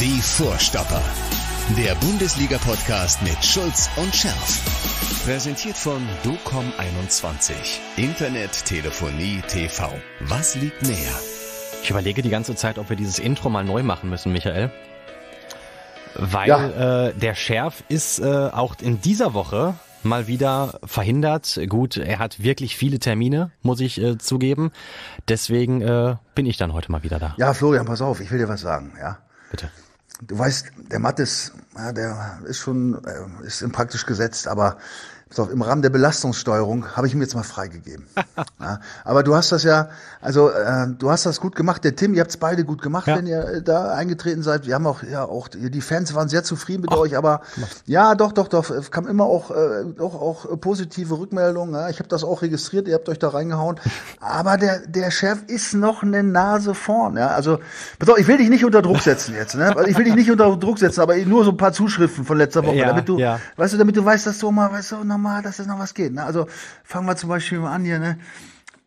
Die Vorstopper. Der Bundesliga-Podcast mit Schulz und Scherf. Präsentiert von DOCOM21. Internet, Telefonie, TV. Was liegt näher? Ich überlege die ganze Zeit, ob wir dieses Intro mal neu machen müssen, Michael. Weil Ja. äh, der Schärf ist äh, auch in dieser Woche mal wieder verhindert. Gut, er hat wirklich viele Termine, muss ich äh, zugeben. Deswegen äh, bin ich dann heute mal wieder da. Ja, Florian, pass auf, ich will dir was sagen, ja. Bitte. Du weißt, der Mattes, ja, der ist schon, äh, ist praktisch gesetzt, aber pass auf, im Rahmen der Belastungssteuerung habe ich ihm jetzt mal freigegeben. ja, aber du hast das ja, also äh, du hast das gut gemacht. Der Tim, ihr habt es beide gut gemacht, Ja. wenn ihr äh, da eingetreten seid. Wir haben auch, ja, auch die Fans waren sehr zufrieden mit euch, aber ja, doch, doch, doch, es kam immer auch, äh, auch, auch positive Rückmeldungen. Ja. Ich habe das auch registriert, ihr habt euch da reingehauen. Aber der, der Chef ist noch eine Nase vorn. Ja. Also, pass auf, ich will dich nicht unter Druck setzen jetzt. Ne? Also Ich will dich nicht unter Druck setzen, aber nur so ein paar Zuschriften von letzter Woche, Ja, damit du, weißt du, damit du weißt, dass du mal, weißt du, nochmal, dass es noch was geht. Ne? Also fangen wir zum Beispiel mal an hier, ne?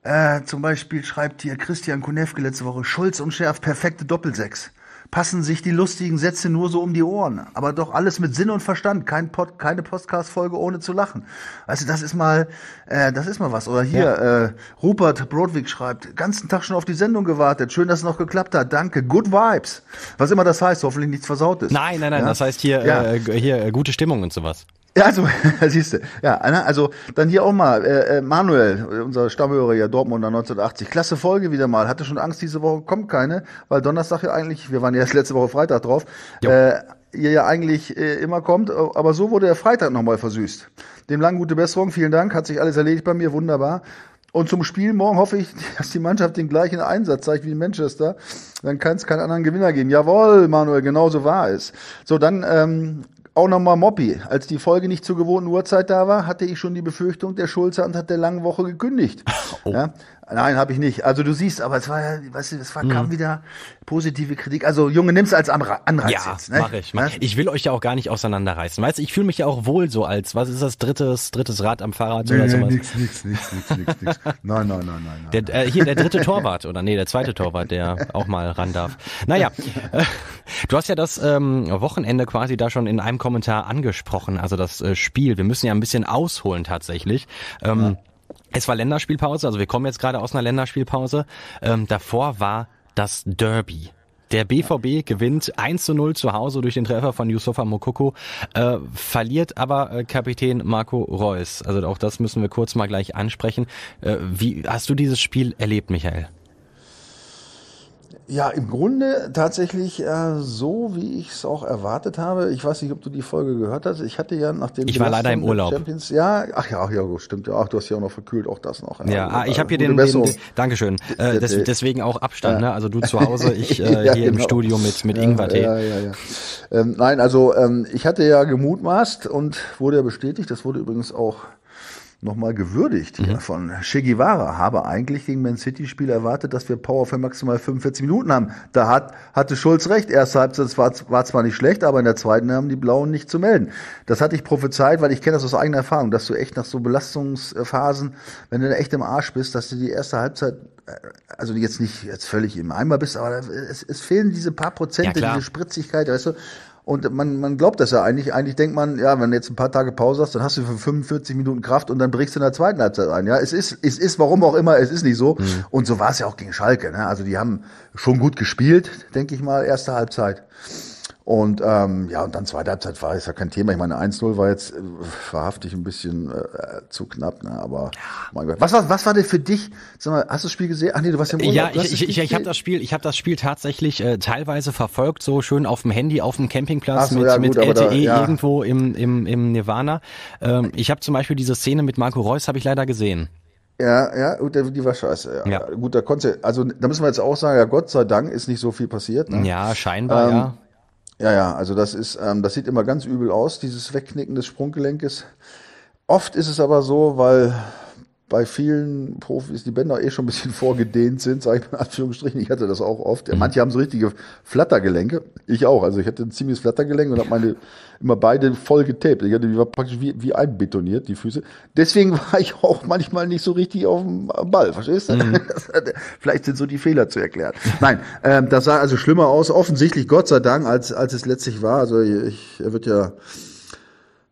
Äh, zum Beispiel schreibt hier Christian Konefke letzte Woche, Schulz und Schärf, perfekte Doppelsechs. Passen sich die lustigen Sätze nur so um die Ohren. Aber doch alles mit Sinn und Verstand. Kein Pod, keine Podcast-Folge ohne zu lachen. Du, das ist mal, äh, das ist mal was. Oder hier, äh, Rupert Brodwig schreibt, ganzen Tag schon auf die Sendung gewartet. Schön, dass es noch geklappt hat. Danke. Good Vibes. Was immer das heißt, hoffentlich nichts versaut ist. Nein, nein, nein, Ja? das heißt hier, Ja. äh, hier äh, gute Stimmung und sowas. Ja, also, siehst du. Ja, Anna, also dann hier auch mal, äh, äh, Manuel, unser Stammhörer ja, Dortmunder 1980. Klasse Folge wieder mal. Hatte schon Angst, diese Woche kommt keine, weil Donnerstag ja eigentlich, wir waren ja erst letzte Woche Freitag drauf, Jo. äh, ihr ja eigentlich äh, immer kommt, äh, aber so wurde der Freitag nochmal versüßt. Dem lang gute Besserung, vielen Dank, hat sich alles erledigt bei mir, wunderbar. Und zum Spiel morgen hoffe ich, dass die Mannschaft den gleichen Einsatz zeigt wie in Manchester. Dann kann es keinen anderen Gewinner geben. Jawohl, Manuel, genau so war es. So, dann ähm, auch nochmal Moppi. Als die Folge nicht zur gewohnten Uhrzeit da war, hatte ich schon die Befürchtung, der Schulze hat der langen Woche gekündigt. Ja? Nein, habe ich nicht. Also du siehst, aber es war ja, weißt du, es war, kam wieder positive Kritik. Also Junge, nimm's als Anreiz Ja, jetzt. Ne? mach ich. Mach. Ne? Ich will euch ja auch gar nicht auseinanderreißen. Weißt du, ich fühle mich ja auch wohl so als, was ist das, drittes, drittes Rad am Fahrrad oder sowas. nix, nix, nix, nix, nix, nix. Nein, nein, nein, nein. nein. Der, äh, hier der dritte Torwart oder nee, der zweite Torwart, der auch mal ran darf. Naja, äh, du hast ja das ähm, Wochenende quasi da schon in einem Kommentar angesprochen, also das äh, Spiel. Wir müssen ja ein bisschen ausholen tatsächlich. Ähm, Es war Länderspielpause, also wir kommen jetzt gerade aus einer Länderspielpause. Ähm, davor war das Derby. Der BVB gewinnt 1 zu 0 zu Hause durch den Treffer von Yusufa Mokoko, äh, verliert aber äh, Kapitän Marco Reus. Also auch das müssen wir kurz mal gleich ansprechen. Äh, wie hast du dieses Spiel erlebt, Michael? Ja, im Grunde tatsächlich äh, so, wie ich es auch erwartet habe. Ich weiß nicht, ob du die Folge gehört hast. Ich hatte ja nach dem Ich war leider im Urlaub. Champions, ja, ach ja, ach ja, stimmt ja. Ach, du hast ja auch noch verkühlt, auch das noch. Ja, ah, ich habe hier den, den, den Dankeschön. Äh, des, deswegen auch Abstand, ne? Also du zu Hause, ich äh, Ja, hier im genau. Studio mit mit Ja, Ingwertee. Ja, ja, ja. Ähm, nein, also ähm, ich hatte ja gemutmaßt und wurde ja bestätigt, das wurde übrigens auch nochmal gewürdigt Mhm. ja, von Che Guevara, habe eigentlich gegen Man City Spiel erwartet, dass wir Power für maximal 45 Minuten haben. Da hat, hatte Schulz recht. Erste Halbzeit war, war zwar nicht schlecht, aber in der zweiten haben die Blauen nicht zu melden. Das hatte ich prophezeit, weil ich kenne das aus eigener Erfahrung, dass du echt nach so Belastungsphasen, wenn du da echt im Arsch bist, dass du die erste Halbzeit äh, also jetzt nicht jetzt völlig im Eimer bist, aber es, es fehlen diese paar Prozente, Ja, diese Spritzigkeit, weißt du. Und man, man glaubt das ja eigentlich. Eigentlich denkt man, ja, wenn du jetzt ein paar Tage Pause hast, dann hast du für 45 Minuten Kraft und dann brichst du in der zweiten Halbzeit ein. Ja, es ist, es ist, warum auch immer, es ist nicht so. Und so war es ja auch gegen Schalke. Ne? Also die haben schon gut gespielt, denke ich mal, erste Halbzeit. Und ähm, ja, und dann zweite Halbzeit war ist ja kein Thema. Ich meine, 1-0 war jetzt äh, wahrhaftig ein bisschen äh, zu knapp, ne? Aber mein Gott. Was war, was war denn für dich? Sag mal, hast du das Spiel gesehen? Ach nee, du warst ja im Urlaub. Ja, ich, ich, ich, ich habe das Spiel, ich habe das Spiel tatsächlich äh, teilweise verfolgt, so schön auf dem Handy, auf dem Campingplatz so, mit, ja, mit gut, aber da- LTE ja. irgendwo im, im, im Nirvana. Ähm, ich habe zum Beispiel diese Szene mit Marco Reus habe ich leider gesehen. Ja, ja, gut, die war scheiße. Ja. Ja. Gut, da konnte, also da müssen wir jetzt auch sagen, ja, Gott sei Dank ist nicht so viel passiert. Ne? Ja, scheinbar, Ähm, ja. Ja, ja, also das ist, ähm, das sieht immer ganz übel aus, dieses Wegknicken des Sprunggelenkes. Oft ist es aber so, weil bei vielen Profis die Bänder eh schon ein bisschen vorgedehnt sind, sage ich mal in Anführungsstrichen. Ich hatte das auch oft. Mhm. Manche haben so richtige Flattergelenke. Ich auch. Also ich hatte ein ziemliches Flattergelenk und habe meine immer beide voll getaped. Ich hatte die war praktisch wie, wie einbetoniert, die Füße. Deswegen war ich auch manchmal nicht so richtig auf dem Ball, verstehst du? Mhm. Vielleicht sind so die Fehler zu erklären. Nein, ähm, das sah also schlimmer aus, offensichtlich Gott sei Dank, als, als es letztlich war. Also ich, er wird ja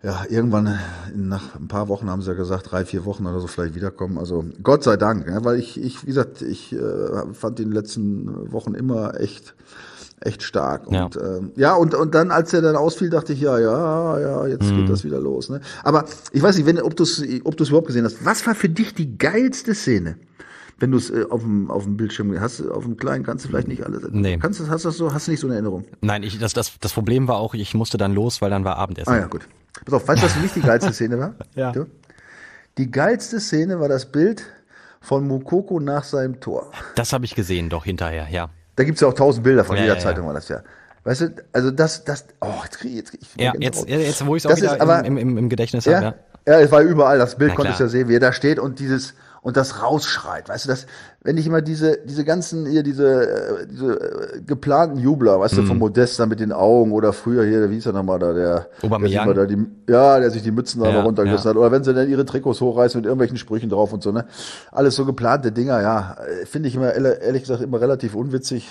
ja, irgendwann nach ein paar Wochen haben sie ja gesagt, drei, vier Wochen oder so vielleicht wiederkommen. Also Gott sei Dank, ja, weil ich, ich, wie gesagt, ich äh, fand die letzten Wochen immer echt, echt stark. Und ja, ähm, ja und, und dann, als er dann ausfiel, dachte ich, ja, ja, ja, jetzt mhm. geht das wieder los. Ne? Aber ich weiß nicht, wenn, ob du es ob du's überhaupt gesehen hast. Was war für dich die geilste Szene? wenn du es äh, auf dem auf dem Bildschirm hast, auf dem kleinen kannst du vielleicht nicht alles. Nee. Kannst du hast das so, hast du nicht so eine Erinnerung? Nein, ich das das das Problem war auch, ich musste dann los, weil dann war Abendessen. Ah ja, gut. Pass auf, weißt du, was für mich die geilste Szene war? ja. Du? Die geilste Szene war das Bild von Mukoko nach seinem Tor. Das habe ich gesehen, doch hinterher, ja. Da gibt's ja auch tausend Bilder von ja, jeder ja, Zeitung war das ja. Weißt du, also das, das, oh, jetzt krieg ich, jetzt, ich Ja, jetzt, jetzt, wo ich es auch wieder ist, aber, im, im, im Gedächtnis ja, habe, ja. Ja, es war überall, das Bild konntest du ja sehen, wie er da steht und dieses, und das rausschreit. Weißt du, das, wenn ich immer diese, diese ganzen, hier, diese, äh, diese äh, geplanten Jubler, weißt mm. du, vom mhm. Modest da mit den Augen oder früher hier, wie hieß er nochmal da, der, der, da die, ja, der sich die Mützen da ja, runtergerissen ja. hat. Oder wenn sie dann ihre Trikots hochreißen mit irgendwelchen Sprüchen drauf und so, ne? Alles so geplante Dinger, ja, äh, finde ich immer, ehrlich gesagt, immer relativ unwitzig.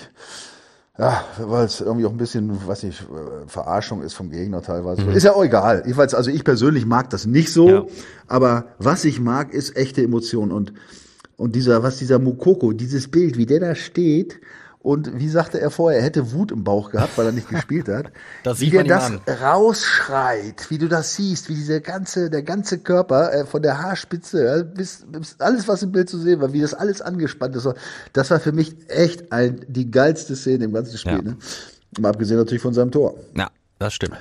Ja, weil es irgendwie auch ein bisschen, weiß nicht, Verarschung ist vom Gegner teilweise. Mhm. Ist ja auch egal. Ich weiß, also ich persönlich mag das nicht so, ja. aber was ich mag, ist echte Emotion und und dieser, was dieser Mukoko, dieses Bild, wie der da steht und wie sagte er vorher, er hätte Wut im Bauch gehabt, weil er nicht gespielt hat. das wie der das an. rausschreit, wie du das siehst, wie dieser ganze, der ganze Körper äh, von der Haarspitze äh, bis, bis alles, was im Bild zu sehen war, wie das alles angespannt ist. Das war für mich echt ein, die geilste Szene im ganzen Spiel. Ja. Ne? Mal abgesehen natürlich von seinem Tor. Ja, das stimmt.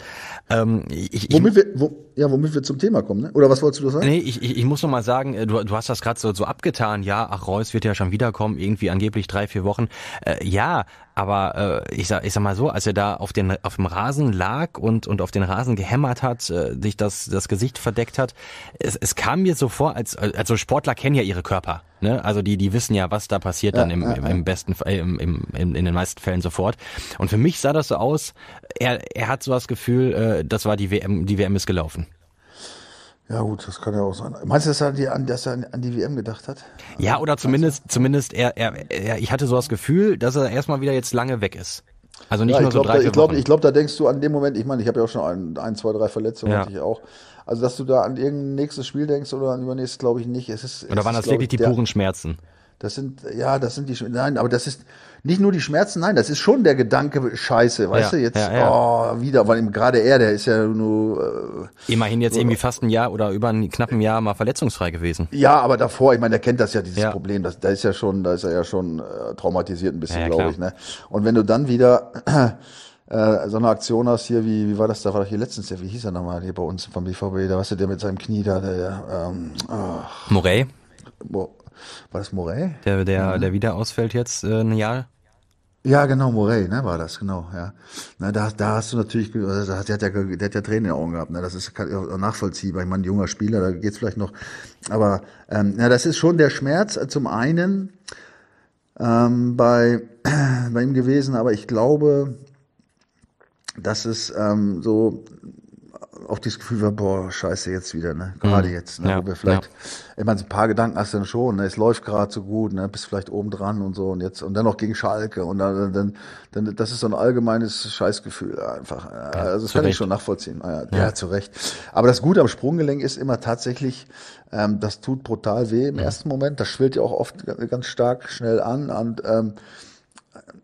Ähm, ich, womit, wir, wo, ja, womit wir zum Thema kommen, ne? Oder was wolltest du sagen? Nee, ich, ich, muss noch mal sagen, äh, du, du hast das gerade so, so abgetan, ja, ach, Reus wird ja schon wiederkommen, irgendwie angeblich drei, vier Wochen. Äh, ja, aber äh, ich, sag, ich sag mal so, als er da auf, den, auf dem Rasen lag und, und auf den Rasen gehämmert hat, äh, sich das, das Gesicht verdeckt hat, es, es kam mir so vor, als also Sportler kennen ja ihre Körper. Ne? Also die, die wissen ja, was da passiert ja, dann im, im, im besten äh, im, im, im, in den meisten Fällen sofort. Und für mich sah das so aus, er, er hat so das Gefühl, äh, das war die WM, die WM ist gelaufen. Ja gut, das kann ja auch sein. Meinst du, dass er, die, dass er an die WM gedacht hat? Ja, oder zumindest, zumindest er, er, er, ich hatte so das Gefühl, dass er erstmal wieder jetzt lange weg ist. Also nicht ja, nur glaub, so drei, da, Ich glaube, ich glaub, da denkst du an dem Moment, ich meine, ich habe ja auch schon ein, ein, zwei, drei Verletzungen, ja. hatte ich auch. Also, dass du da an irgendein nächstes Spiel denkst oder an übernächstes, glaube ich nicht. Es ist, oder waren das wirklich die der, puren Schmerzen? Das sind, ja, das sind die, nein, aber das ist nicht nur die Schmerzen, nein, das ist schon der Gedanke, scheiße, weißt ja, du, jetzt, ja, ja. oh, wieder, weil gerade er, der ist ja nur, äh, Immerhin jetzt irgendwie fast ein Jahr oder über ein knappen Jahr mal verletzungsfrei gewesen. Ja, aber davor, ich meine, der kennt das ja, dieses Problem, das, da ist ja schon, da ist er ja schon äh, traumatisiert ein bisschen, glaube ich, ne. Und wenn du dann wieder, äh, so eine Aktion hast hier, wie, wie war das da, war das hier letztens, wie hieß er nochmal hier bei uns vom BVB, da weißt du, der mit seinem Knie da, der, ähm, oh. Morey? War das Morey? Der, der, mhm. der wieder ausfällt jetzt äh, ein Jahr? Ja, genau, Morey, ne, war das, genau, ja. Na, da, da hast du natürlich, also, der hat ja, der hat ja Tränen in den Augen gehabt, ne, das ist nachvollziehbar. Ich meine, junger Spieler, da geht's vielleicht noch, aber, ähm, ja, das ist schon der Schmerz äh, zum einen ähm, bei, bei ihm gewesen, aber ich glaube, dass es ähm, so auch dieses Gefühl war, boah, scheiße, jetzt wieder, ne? Gerade mhm. jetzt, ne? Ja, wo wir vielleicht, ja. ich meine, so ein paar Gedanken hast du dann schon, ne? Es läuft gerade so gut, ne? Bist vielleicht oben dran und so und jetzt, und dann noch gegen Schalke und dann, dann, dann das ist so ein allgemeines Scheißgefühl einfach. Ja, also das kann Recht. ich schon nachvollziehen. Ja, ja. ja, zu Recht. Aber das Gute am Sprunggelenk ist immer tatsächlich, ähm, das tut brutal weh im ersten Moment. Das schwillt ja auch oft ganz stark schnell an und ähm,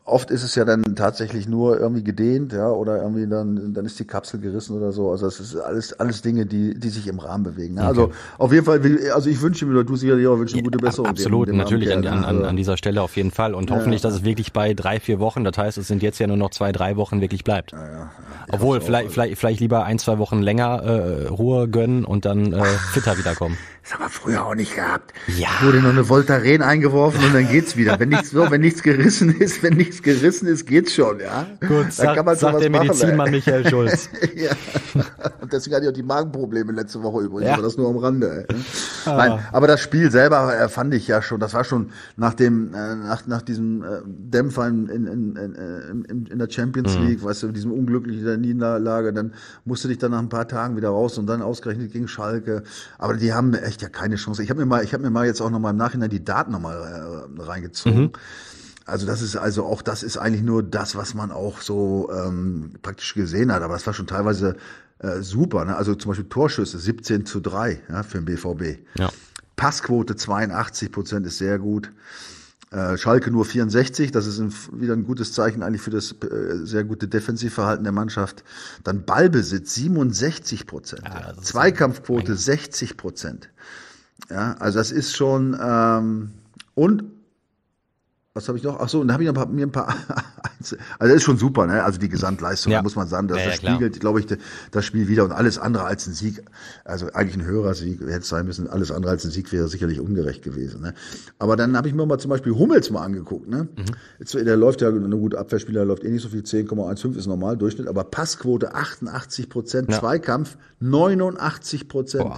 oft ist es ja dann tatsächlich nur irgendwie gedehnt, ja, oder irgendwie dann, dann ist die Kapsel gerissen oder so. Also es ist alles, alles Dinge, die, die sich im Rahmen bewegen. Ne? Okay. Also auf jeden Fall, also ich wünsche mir, du sicherlich auch wünschst eine gute Besserung. Absolut, dem, dem natürlich an, an, an, an dieser Stelle auf jeden Fall. Und ja, hoffentlich, dass es wirklich bei drei, vier Wochen, das heißt, es sind jetzt ja nur noch zwei, drei Wochen wirklich bleibt. Ja, ja, Obwohl, vielleicht, vielleicht, vielleicht lieber ein, zwei Wochen länger äh, Ruhe gönnen und dann äh, fitter wiederkommen. Das haben wir früher auch nicht gehabt. Ja. Wurde noch eine Voltaren eingeworfen und dann geht's wieder. Wenn nichts, so, wenn nichts gerissen ist, wenn nichts gerissen ist, geht's schon, ja. Gut, da kann man sagt der Medizinmann Michael Schulz. ja. Und deswegen hatte ich auch die Magenprobleme letzte Woche übrigens, ja. aber das nur am Rande. Ah. Nein, aber das Spiel selber äh, fand ich ja schon, das war schon nach dem, äh, nach, nach diesem äh, Dämpfer in, in, in, in, in der Champions mhm. League, weißt du, diesem unglücklichen Niederlage, dann musste dich dann nach ein paar Tagen wieder raus und dann ausgerechnet gegen Schalke. Aber die haben echt ja keine Chance. Ich habe mir mal, ich habe mir mal jetzt auch noch mal im Nachhinein die Daten noch mal äh, reingezogen. Mhm. Also das ist also auch das ist eigentlich nur das, was man auch so ähm, praktisch gesehen hat. Aber das war schon teilweise äh, super. Ne? Also zum Beispiel Torschüsse 17 zu 3 ja, für den BVB. Ja. Passquote 82 Prozent ist sehr gut. Äh, Schalke nur 64, das ist ein, wieder ein gutes Zeichen eigentlich für das äh, sehr gute Defensivverhalten der Mannschaft. Dann Ballbesitz 67 Prozent, ja, Zweikampfquote 60 Prozent. Ja, also das ist schon ähm, und was habe ich noch? Ach so, und da habe ich noch mir ein paar. also das ist schon super, ne? Also die Gesamtleistung, ja. muss man sagen, das, ja, das spiegelt, glaube ich, das Spiel wieder und alles andere als ein Sieg. Also eigentlich ein höherer Sieg hätte es sein müssen. Alles andere als ein Sieg wäre sicherlich ungerecht gewesen. Ne? Aber dann habe ich mir mal zum Beispiel Hummels mal angeguckt. Ne? Mhm. Jetzt, der läuft ja eine gute Abwehrspieler, läuft eh nicht so viel. 10,15 ist normal Durchschnitt, aber Passquote 88 Prozent, ja. Zweikampf 89 Prozent.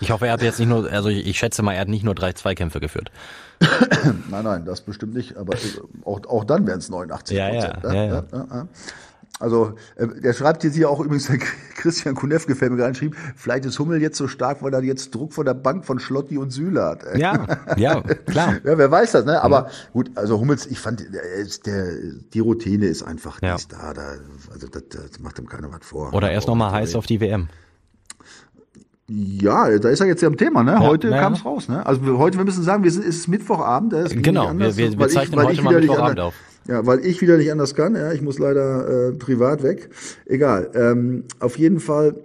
Ich hoffe, er hat jetzt nicht nur, also ich schätze mal, er hat nicht nur drei Zweikämpfe geführt. nein, nein, das bestimmt nicht, aber auch, auch dann wären es 89 ja, ja, ja, ja, ja. Also, äh, der schreibt jetzt hier auch übrigens, der Christian Kunef gefällt mir gerade, schrieb, vielleicht ist Hummel jetzt so stark, weil er jetzt Druck von der Bank von Schlotti und Süle hat. Ja, ja, klar. ja, wer weiß das, ne? Aber ja. gut, also Hummels, ich fand, der, die Routine ist einfach ja. nicht da, da. Also, das, das macht ihm keiner was vor. Oder erst nochmal heiß auf die WM. Ja, da ist er jetzt ja im Thema, ne? Heute ja, kam es raus, ne? Also heute, wir müssen sagen, wir sind, es ist Mittwochabend. Ist genau, anders, wir, wir, wir zeichnen ich, heute mal Mittwochabend auf. Ja, weil ich wieder nicht anders kann. Ja, ich muss leider äh, privat weg. Egal. Ähm, auf jeden Fall,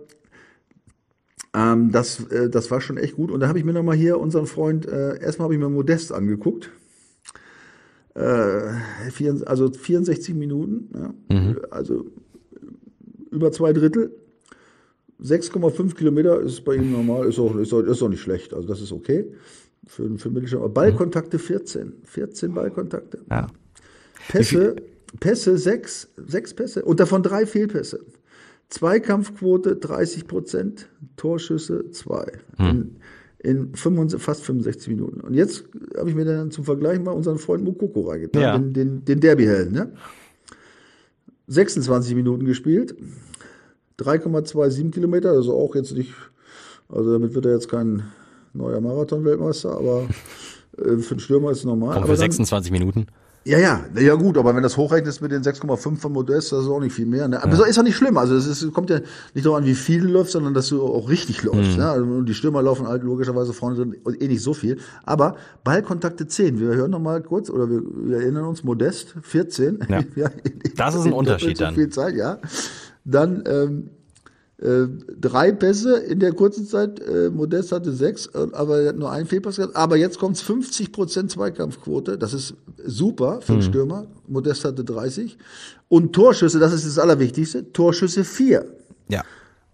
ähm, das, äh, das war schon echt gut. Und da habe ich mir nochmal hier unseren Freund, äh, erstmal habe ich mir Modest angeguckt. Äh, vier, also 64 Minuten, ja, mhm. also über zwei Drittel. 6,5 Kilometer ist bei ihm normal, ist auch, ist, auch, ist auch nicht schlecht. Also das ist okay für, für Mittelstand. Ballkontakte 14. 14 Ballkontakte. Ja. Pässe, Pässe 6, 6 Pässe und davon drei Fehlpässe. Zweikampfquote 30 Prozent, Torschüsse 2. Hm. In, in 65, fast 65 Minuten. Und jetzt habe ich mir dann zum Vergleich mal unseren Freund Mukoko reingetan, ja. den, den, den Derby-Helden. Ne? 26 Minuten gespielt, 3,27 Kilometer, also auch jetzt nicht, also damit wird er jetzt kein neuer Marathon-Weltmeister, aber äh, für den Stürmer ist es normal. Komm, für 26 Minuten. Ja, ja, ja gut, aber wenn das hochrechnest mit den 6,5 von Modest, das ist auch nicht viel mehr. Ne? Aber ja. ist auch nicht schlimm. Also es ist, kommt ja nicht darauf an, wie viel du läufst, sondern dass du auch richtig läufst. Mhm. Ne? Also die Stürmer laufen halt logischerweise vorne drin eh nicht so viel. Aber Ballkontakte 10. Wir hören noch mal kurz, oder wir, wir erinnern uns, Modest 14. Ja. ja das ist ein Unterschied dann. Viel Zeit, ja. Dann ähm, äh, drei Pässe in der kurzen Zeit. Äh, Modest hatte sechs, äh, aber er hat nur einen Fehlpass gehabt. Aber jetzt kommt 50 Prozent Zweikampfquote. Das ist super für einen mhm. Stürmer. Modest hatte 30. Und Torschüsse, das ist das Allerwichtigste. Torschüsse vier. Ja.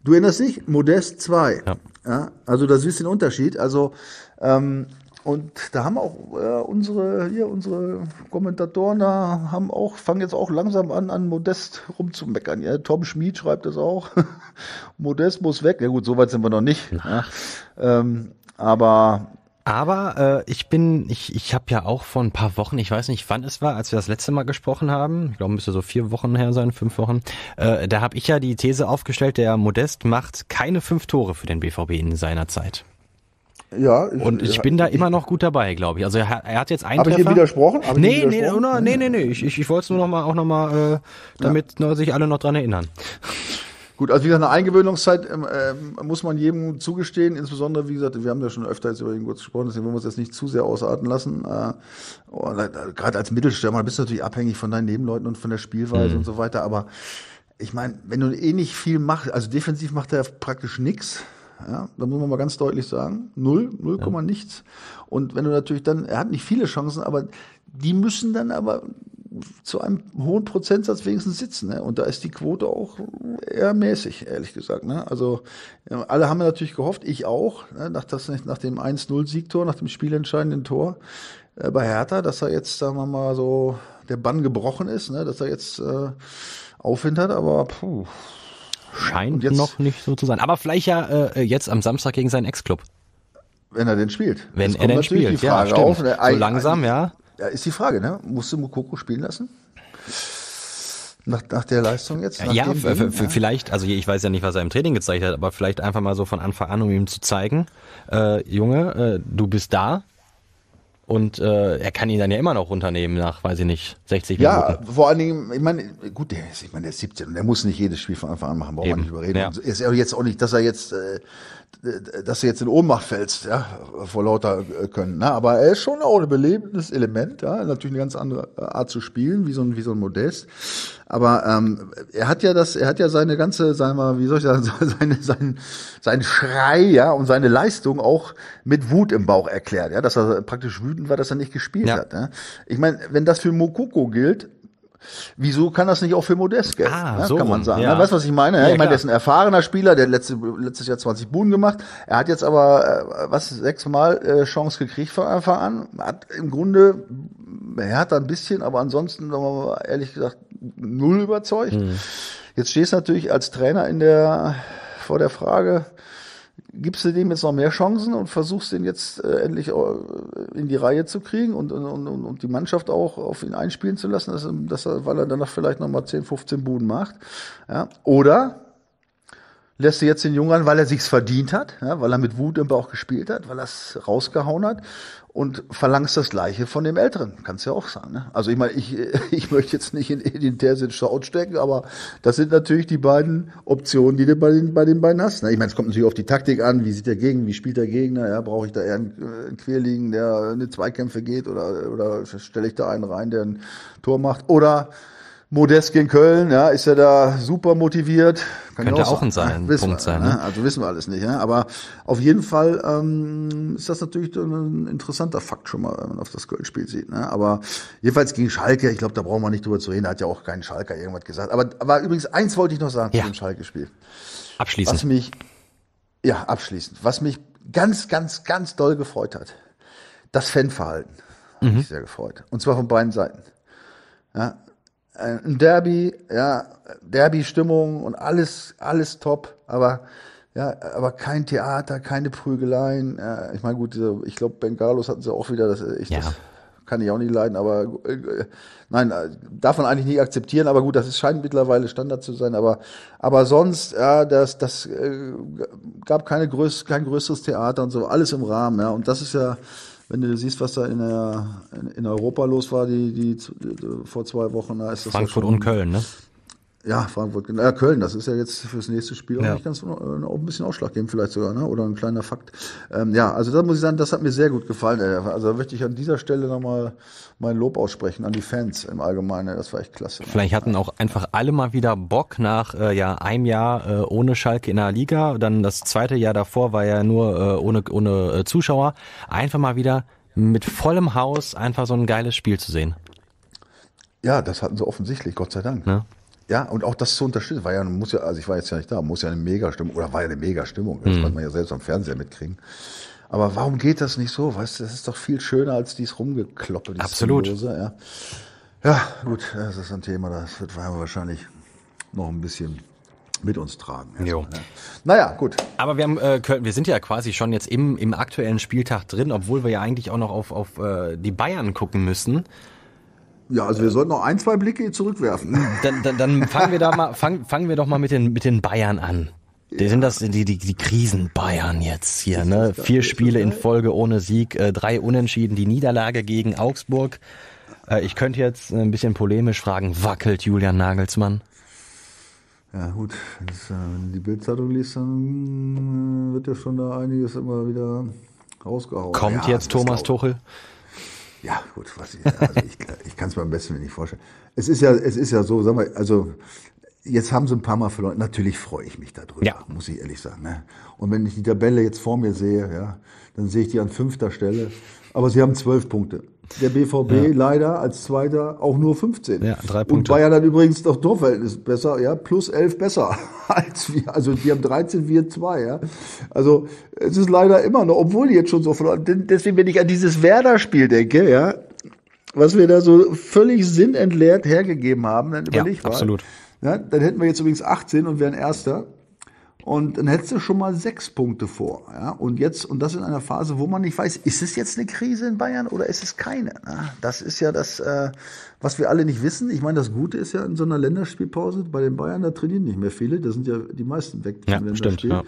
Du erinnerst dich? Modest zwei. Ja. ja also das ist ein Unterschied. Also ähm, und da haben auch äh, unsere, hier, unsere Kommentatoren da haben auch, fangen jetzt auch langsam an, an Modest rumzumeckern. Ja? Tom Schmid schreibt das auch. Modest muss weg. Ja gut, so weit sind wir noch nicht. Ja? Ähm, aber aber äh, ich bin, ich, ich habe ja auch vor ein paar Wochen, ich weiß nicht, wann es war, als wir das letzte Mal gesprochen haben, ich glaube, müsste so vier Wochen her sein, fünf Wochen, äh, da habe ich ja die These aufgestellt, der Modest macht keine fünf Tore für den BVB in seiner Zeit. Ja. Ich, und ich bin da immer noch gut dabei, glaube ich. Also er, er hat jetzt einen Hab Treffer. ich dir widersprochen? Hab nee, nee, widersprochen? nee, nee, nee, Ich, ich, ich wollte es nur noch mal, auch noch mal, äh, damit ja. sich alle noch dran erinnern. Gut, also wie gesagt, eine Eingewöhnungszeit ähm, äh, muss man jedem zugestehen. Insbesondere, wie gesagt, wir haben ja schon öfter jetzt über ihn kurz gesprochen, deswegen wollen wir uns jetzt nicht zu sehr ausarten lassen. Äh, äh, Gerade als Mittelstürmer bist du natürlich abhängig von deinen Nebenleuten und von der Spielweise mhm. und so weiter. Aber ich meine, wenn du eh nicht viel machst, also defensiv macht er praktisch nichts. Ja, da muss man mal ganz deutlich sagen. Null, null Komma ja. nichts. Und wenn du natürlich dann, er hat nicht viele Chancen, aber die müssen dann aber zu einem hohen Prozentsatz wenigstens sitzen. Ne? Und da ist die Quote auch eher mäßig, ehrlich gesagt. Ne? Also alle haben natürlich gehofft, ich auch, ne? nach, das, nach dem 1-0-Siegtor, nach dem spielentscheidenden Tor, äh, bei Hertha, dass er jetzt, sagen wir mal, so der Bann gebrochen ist, ne? dass er jetzt äh, Aufwind hat, aber puh. Scheint jetzt, noch nicht so zu sein. Aber vielleicht ja äh, jetzt am Samstag gegen seinen Ex-Club. Wenn er denn spielt. Wenn er denn spielt, ja, stimmt. Auf, ne? so langsam, ja. Ja, ist die Frage, ne? Musst du Mukoko spielen lassen? Nach, nach der Leistung jetzt? Ja, Ding, vielleicht, also ich weiß ja nicht, was er im Training gezeigt hat, aber vielleicht einfach mal so von Anfang an, um ihm zu zeigen, äh, Junge, äh, du bist da, und äh, er kann ihn dann ja immer noch runternehmen nach, weiß ich nicht, 60 Minuten. Ja, vor allen Dingen, ich meine, gut, der ist, ich meine, der ist 17 und der muss nicht jedes Spiel von Anfang an machen, brauchen wir nicht überreden. Ja. ist ja jetzt auch nicht, dass er jetzt äh, dass du jetzt in Ohnmacht fällst, ja, vor lauter äh, Können. Ne? Aber er ist schon auch ein belebendes Element, ja, natürlich eine ganz andere Art zu spielen, wie so ein, wie so ein Modest. Aber ähm, er hat ja das, er hat ja seine ganze, sagen wir, wie soll ich sagen, seine, sein, sein Schrei, ja, und seine Leistung auch mit Wut im Bauch erklärt, ja, dass er praktisch wütend war, dass er nicht gespielt ja. hat. Ja? Ich meine, wenn das für Mokoko gilt, Wieso kann das nicht auch für Modest gelten? Ah, ne, so kann man sagen. Ja. Ne? Weißt du, was ich meine? Ja, ich meine, der ist ein erfahrener Spieler, der hat letzte, letztes Jahr 20 Buden gemacht. Er hat jetzt aber, äh, was, sechsmal äh, Chance gekriegt von Anfang an. Hat im Grunde, er hat da ein bisschen, aber ansonsten, ehrlich gesagt, null überzeugt. Hm. Jetzt stehst du natürlich als Trainer in der, vor der Frage, gibst du dem jetzt noch mehr Chancen und versuchst den jetzt äh, endlich äh, in die Reihe zu kriegen und, und, und, und die Mannschaft auch auf ihn einspielen zu lassen, dass, dass er, weil er danach vielleicht nochmal 10, 15 Buden macht. Ja? Oder lässt du jetzt den Jungen an, weil er sich's verdient hat, ja, weil er mit Wut im Bauch gespielt hat, weil er es rausgehauen hat und verlangst das Gleiche von dem Älteren. Kannst ja auch sagen. Ne? Also ich meine, ich, ich möchte jetzt nicht in Edin Terzic stecken, aber das sind natürlich die beiden Optionen, die du bei den, bei den beiden hast. Ne? Ich meine, es kommt natürlich auf die Taktik an, wie sieht der Gegner, wie spielt der Gegner, ja, brauche ich da eher einen, einen Querliegen, der eine Zweikämpfe geht oder, oder stelle ich da einen rein, der ein Tor macht oder Modest gegen Köln, ja, ist er da super motiviert. Kann Könnte auch, ein sein, ja, Punkt wir, sein. Ne? Also wissen wir alles nicht. Ja? Aber auf jeden Fall ähm, ist das natürlich ein interessanter Fakt schon mal, wenn man auf das Köln-Spiel sieht. Ne? Aber jedenfalls gegen Schalke, ich glaube, da brauchen wir nicht drüber zu reden, da hat ja auch kein Schalker irgendwas gesagt. Aber, aber übrigens, eins wollte ich noch sagen ja. zu dem Schalke-Spiel. Abschließend. Was mich, ja, abschließend. Was mich ganz, ganz, ganz doll gefreut hat, das Fanverhalten. Mhm. Hat mich sehr gefreut. Und zwar von beiden Seiten. Ja, ein Derby, ja, Derby-Stimmung und alles, alles top, aber ja, aber kein Theater, keine Prügeleien. Ja, ich meine, gut, ich glaube, Bengalos hatten sie auch wieder, das, ich, ja. das kann ich auch nicht leiden, aber äh, nein, darf man eigentlich nicht akzeptieren, aber gut, das ist, scheint mittlerweile Standard zu sein, aber, aber sonst, ja, das, das äh, gab keine größ, kein größeres Theater und so, alles im Rahmen, ja, und das ist ja, wenn du siehst, was da in, der, in Europa los war, die, die, die vor zwei Wochen, da ist das Frankfurt schon, und Köln, ne? Ja, Frankfurt, ja, Köln, das ist ja jetzt fürs nächste Spiel ja. auch nicht ganz auch ein bisschen ausschlaggebend vielleicht sogar, ne? Oder ein kleiner Fakt. Ähm, ja, also da muss ich sagen, das hat mir sehr gut gefallen. Ey. Also da möchte ich an dieser Stelle nochmal mein Lob aussprechen an die Fans im Allgemeinen. Das war echt klasse. Vielleicht hatten auch einfach alle mal wieder Bock nach äh, ja einem Jahr äh, ohne Schalke in der Liga. Dann das zweite Jahr davor war ja nur äh, ohne ohne äh, Zuschauer. Einfach mal wieder mit vollem Haus einfach so ein geiles Spiel zu sehen. Ja, das hatten sie offensichtlich, Gott sei Dank. Ja. Ja, und auch das zu unterstützen, war ja, muss ja, also ich war jetzt ja nicht da, muss ja eine Mega-Stimmung, oder war ja eine Mega-Stimmung, das mhm. kann man ja selbst am Fernseher mitkriegen. Aber warum geht das nicht so? Weißt du, das ist doch viel schöner als dies rumgekloppe. Dies Absolut. Sinnlose, ja. ja, gut, das ist ein Thema, das wird wir wahrscheinlich noch ein bisschen mit uns tragen. Jo. Ja. Naja, gut. Aber wir, haben, äh, wir sind ja quasi schon jetzt im, im aktuellen Spieltag drin, obwohl wir ja eigentlich auch noch auf, auf äh, die Bayern gucken müssen. Ja, also wir sollten noch ein, zwei Blicke zurückwerfen. Dann, dann, dann fangen wir da mal, fangen, fangen wir doch mal mit den, mit den Bayern an. Die ja. sind das die, die, die Krisen-Bayern jetzt hier, ne? Vier Spiele in Folge ohne Sieg, äh, drei Unentschieden, die Niederlage gegen Augsburg. Äh, ich könnte jetzt ein bisschen polemisch fragen, wackelt Julian Nagelsmann? Ja gut, wenn du die Bildzeitung liest, dann äh, wird ja schon da einiges immer wieder rausgehauen. Kommt ja, jetzt Thomas Tuchel? Ja, gut, was ich, also ich, ich kann es mir am besten nicht vorstellen. Es ist ja, es ist ja so, sagen wir, also jetzt haben sie ein paar Mal verloren. Natürlich freue ich mich darüber, ja. muss ich ehrlich sagen. Ne? Und wenn ich die Tabelle jetzt vor mir sehe, ja, dann sehe ich die an fünfter Stelle. Aber sie haben zwölf Punkte. Der BVB ja. leider als Zweiter auch nur 15. Ja, drei Punkte. Und Bayern hat übrigens doch Torverhältnis besser, ja, plus 11 besser als wir. Also die haben 13, wir 2, ja. Also es ist leider immer noch, obwohl die jetzt schon so verloren. Deswegen, wenn ich an dieses Werder-Spiel denke, ja, was wir da so völlig sinnentleert hergegeben haben, dann überleg ja, mal. absolut. Ja, dann hätten wir jetzt übrigens 18 und wären Erster. Und dann hättest du schon mal sechs Punkte vor. Ja? Und jetzt, und das in einer Phase, wo man nicht weiß, ist es jetzt eine Krise in Bayern oder ist es keine? Na, das ist ja das, äh, was wir alle nicht wissen. Ich meine, das Gute ist ja in so einer Länderspielpause, bei den Bayern, da trainieren nicht mehr viele, da sind ja die meisten weg ja. Stimmt, ja.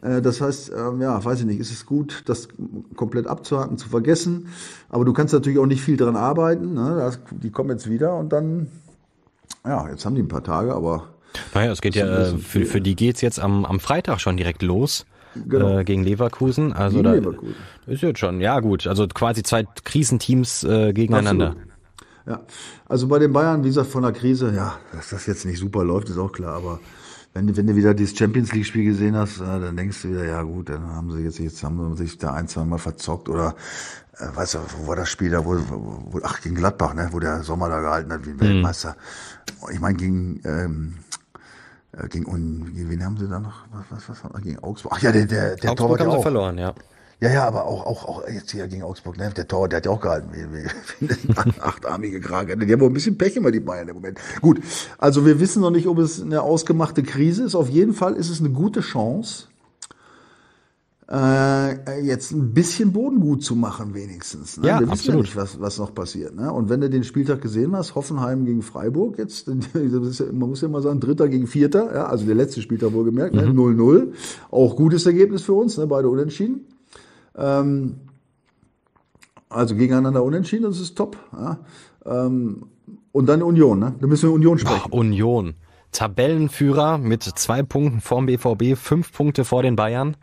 Äh, das heißt, ähm, ja, weiß ich nicht, ist es gut, das komplett abzuhaken, zu vergessen. Aber du kannst natürlich auch nicht viel dran arbeiten. Ne? Die kommen jetzt wieder und dann, ja, jetzt haben die ein paar Tage, aber naja, es geht ja, äh, für, für die geht's jetzt am, am Freitag schon direkt los. Genau. Äh, gegen Leverkusen. Also gegen da Leverkusen. ist jetzt schon, ja gut. Also quasi zwei Krisenteams äh, gegeneinander. Absolut. Ja, also bei den Bayern, wie gesagt, von der Krise, ja, dass das jetzt nicht super läuft, ist auch klar, aber wenn, wenn du wieder dieses Champions League Spiel gesehen hast, dann denkst du wieder, ja gut, dann haben sie jetzt, jetzt haben sie sich da ein, zwei Mal verzockt oder, äh, weißt du, wo war das Spiel da, wo, wo, ach, gegen Gladbach, ne, wo der Sommer da gehalten hat wie ein mhm. Weltmeister. Ich meine, gegen, ähm, äh, gegen, und wen haben sie da noch? Was, was, was, gegen Augsburg? Ach ja, der, der, der Augsburg Torwart haben sie verloren, ja. Ja, ja, aber auch, auch, auch jetzt hier gegen Augsburg, ne? Der Tor, der hat ja auch gehalten. Wie, wie, achtarmige Krage. Die haben wohl ein bisschen Pech immer, die Bayern im Moment. Gut, also wir wissen noch nicht, ob es eine ausgemachte Krise ist. Auf jeden Fall ist es eine gute Chance, äh, jetzt ein bisschen Boden gut zu machen wenigstens. Ne? Ja, Wir wissen absolut. ja nicht, was, was noch passiert. Ne? Und wenn du den Spieltag gesehen hast, Hoffenheim gegen Freiburg, jetzt, man muss ja mal sagen, Dritter gegen Vierter, ja, also der letzte Spieltag wohlgemerkt, ne? mhm. ne? 0-0. Auch gutes Ergebnis für uns, ne? beide unentschieden. Ähm, also gegeneinander unentschieden, das ist top. Ja? Ähm, und dann Union, ne? Da müssen wir Union sprechen. Ach, Union. Tabellenführer mit zwei Punkten vorm BVB, fünf Punkte vor den Bayern.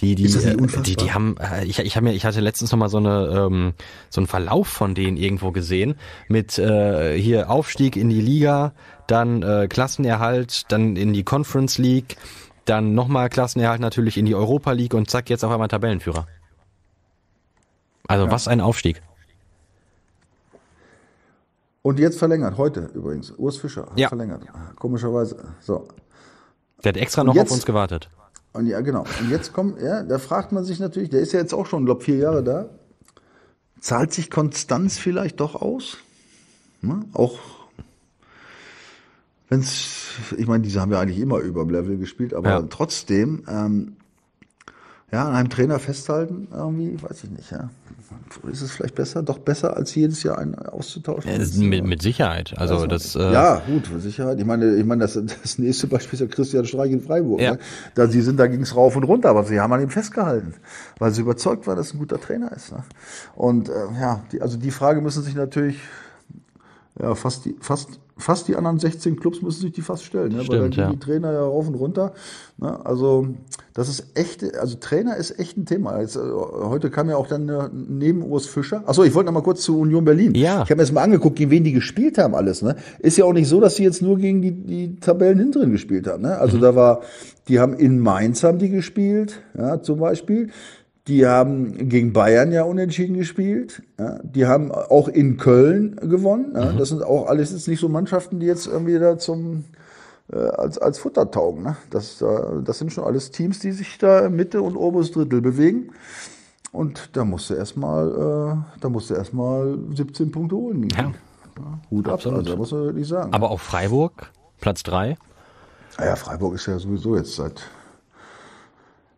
Die, die, äh, die, die haben, äh, ich, ich habe mir, ich hatte letztens noch mal so eine, ähm, so einen Verlauf von denen irgendwo gesehen mit äh, hier Aufstieg in die Liga, dann äh, Klassenerhalt, dann in die Conference League, dann nochmal Klassenerhalt natürlich in die Europa League und zack jetzt auf einmal Tabellenführer. Also ja. was ein Aufstieg. Und jetzt verlängert, heute übrigens, Urs Fischer ja. verlängert. Komischerweise. So. Der hat extra noch jetzt, auf uns gewartet. Und ja, genau. Und jetzt kommt, ja, da fragt man sich natürlich, der ist ja jetzt auch schon, glaube vier Jahre da. Zahlt sich Konstanz vielleicht doch aus? Ne? Auch wenn es, ich meine, diese haben ja eigentlich immer über Level gespielt, aber ja. trotzdem, ähm, ja, an einem Trainer festhalten, irgendwie, weiß ich nicht, ja. Ist es vielleicht besser, doch besser, als jedes Jahr einen auszutauschen? Ja, mit, mit Sicherheit. Also, also das. Äh ja, gut, mit Sicherheit. Ich meine, ich meine, das, das nächste Beispiel ist ja Christian Streich in Freiburg. Ja. Ne? Da sie sind, da ging es rauf und runter, aber sie haben an ihm festgehalten, weil sie überzeugt waren, dass er ein guter Trainer ist. Ne? Und äh, ja, die, also die Frage müssen sich natürlich ja, fast die, fast fast die anderen 16 Clubs müssen sich die fast stellen, ne? Stimmt, weil dann gehen ja. die Trainer ja rauf und runter. Ne? Also das ist echt, also Trainer ist echt ein Thema. Jetzt, äh, heute kam ja auch dann äh, neben Urs Fischer. Achso, ich wollte noch mal kurz zu Union Berlin. Ja. Ich habe mir jetzt mal angeguckt, gegen wen die gespielt haben alles. Ne? Ist ja auch nicht so, dass sie jetzt nur gegen die, die Tabellen hinteren gespielt haben. Ne? Also mhm. da war, die haben in Mainz haben die gespielt, ja, zum Beispiel. Die haben gegen Bayern ja unentschieden gespielt. Ja, die haben auch in Köln gewonnen. Ja, mhm. Das sind auch alles jetzt nicht so Mannschaften, die jetzt irgendwie da zum als, als Futter taugen. Ne? Das, äh, das sind schon alles Teams, die sich da Mitte und oberes Drittel bewegen. Und da musste erstmal, äh, da musste erstmal 17 Punkte holen. Ja. ja Hut ab, also, da muss man wirklich sagen. Aber auch Freiburg, Platz 3. Naja, Freiburg ist ja sowieso jetzt seit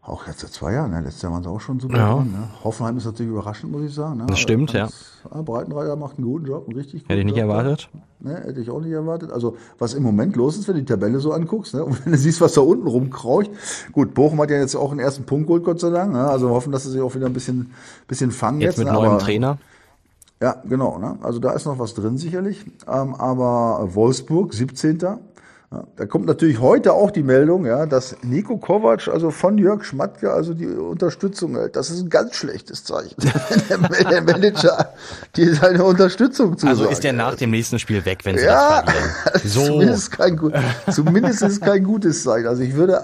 auch jetzt seit zwei Jahren, ne? letztes Jahr waren sie auch schon super ja. dran. Ne? Hoffenheim ist natürlich überraschend, muss ich sagen. Ne? Das stimmt, ja. ja. Breitenreiter macht einen guten Job, einen richtig guten Hätte ich nicht Job. erwartet. Ne? Hätte ich auch nicht erwartet. Also, was im Moment los ist, wenn du die Tabelle so anguckst, ne? und wenn du siehst, was da unten rumkraucht. Gut, Bochum hat ja jetzt auch einen ersten Punkt geholt, Gott sei Dank. Ne? Also, wir hoffen, dass sie sich auch wieder ein bisschen, bisschen fangen jetzt. Jetzt mit ne? neuem Trainer. Ja, genau. Ne? Also, da ist noch was drin, sicherlich. Ähm, aber Wolfsburg, 17. Ja, da kommt natürlich heute auch die Meldung, ja, dass Nico Kovac, also von Jörg Schmatke, also die Unterstützung hält. Das ist ein ganz schlechtes Zeichen. Wenn der Manager dir seine Unterstützung zusagt. Also ist der nach dem nächsten Spiel weg, wenn sie ja, das verlieren. So. Zumindest, kein, zumindest ist kein gutes Zeichen. Also ich würde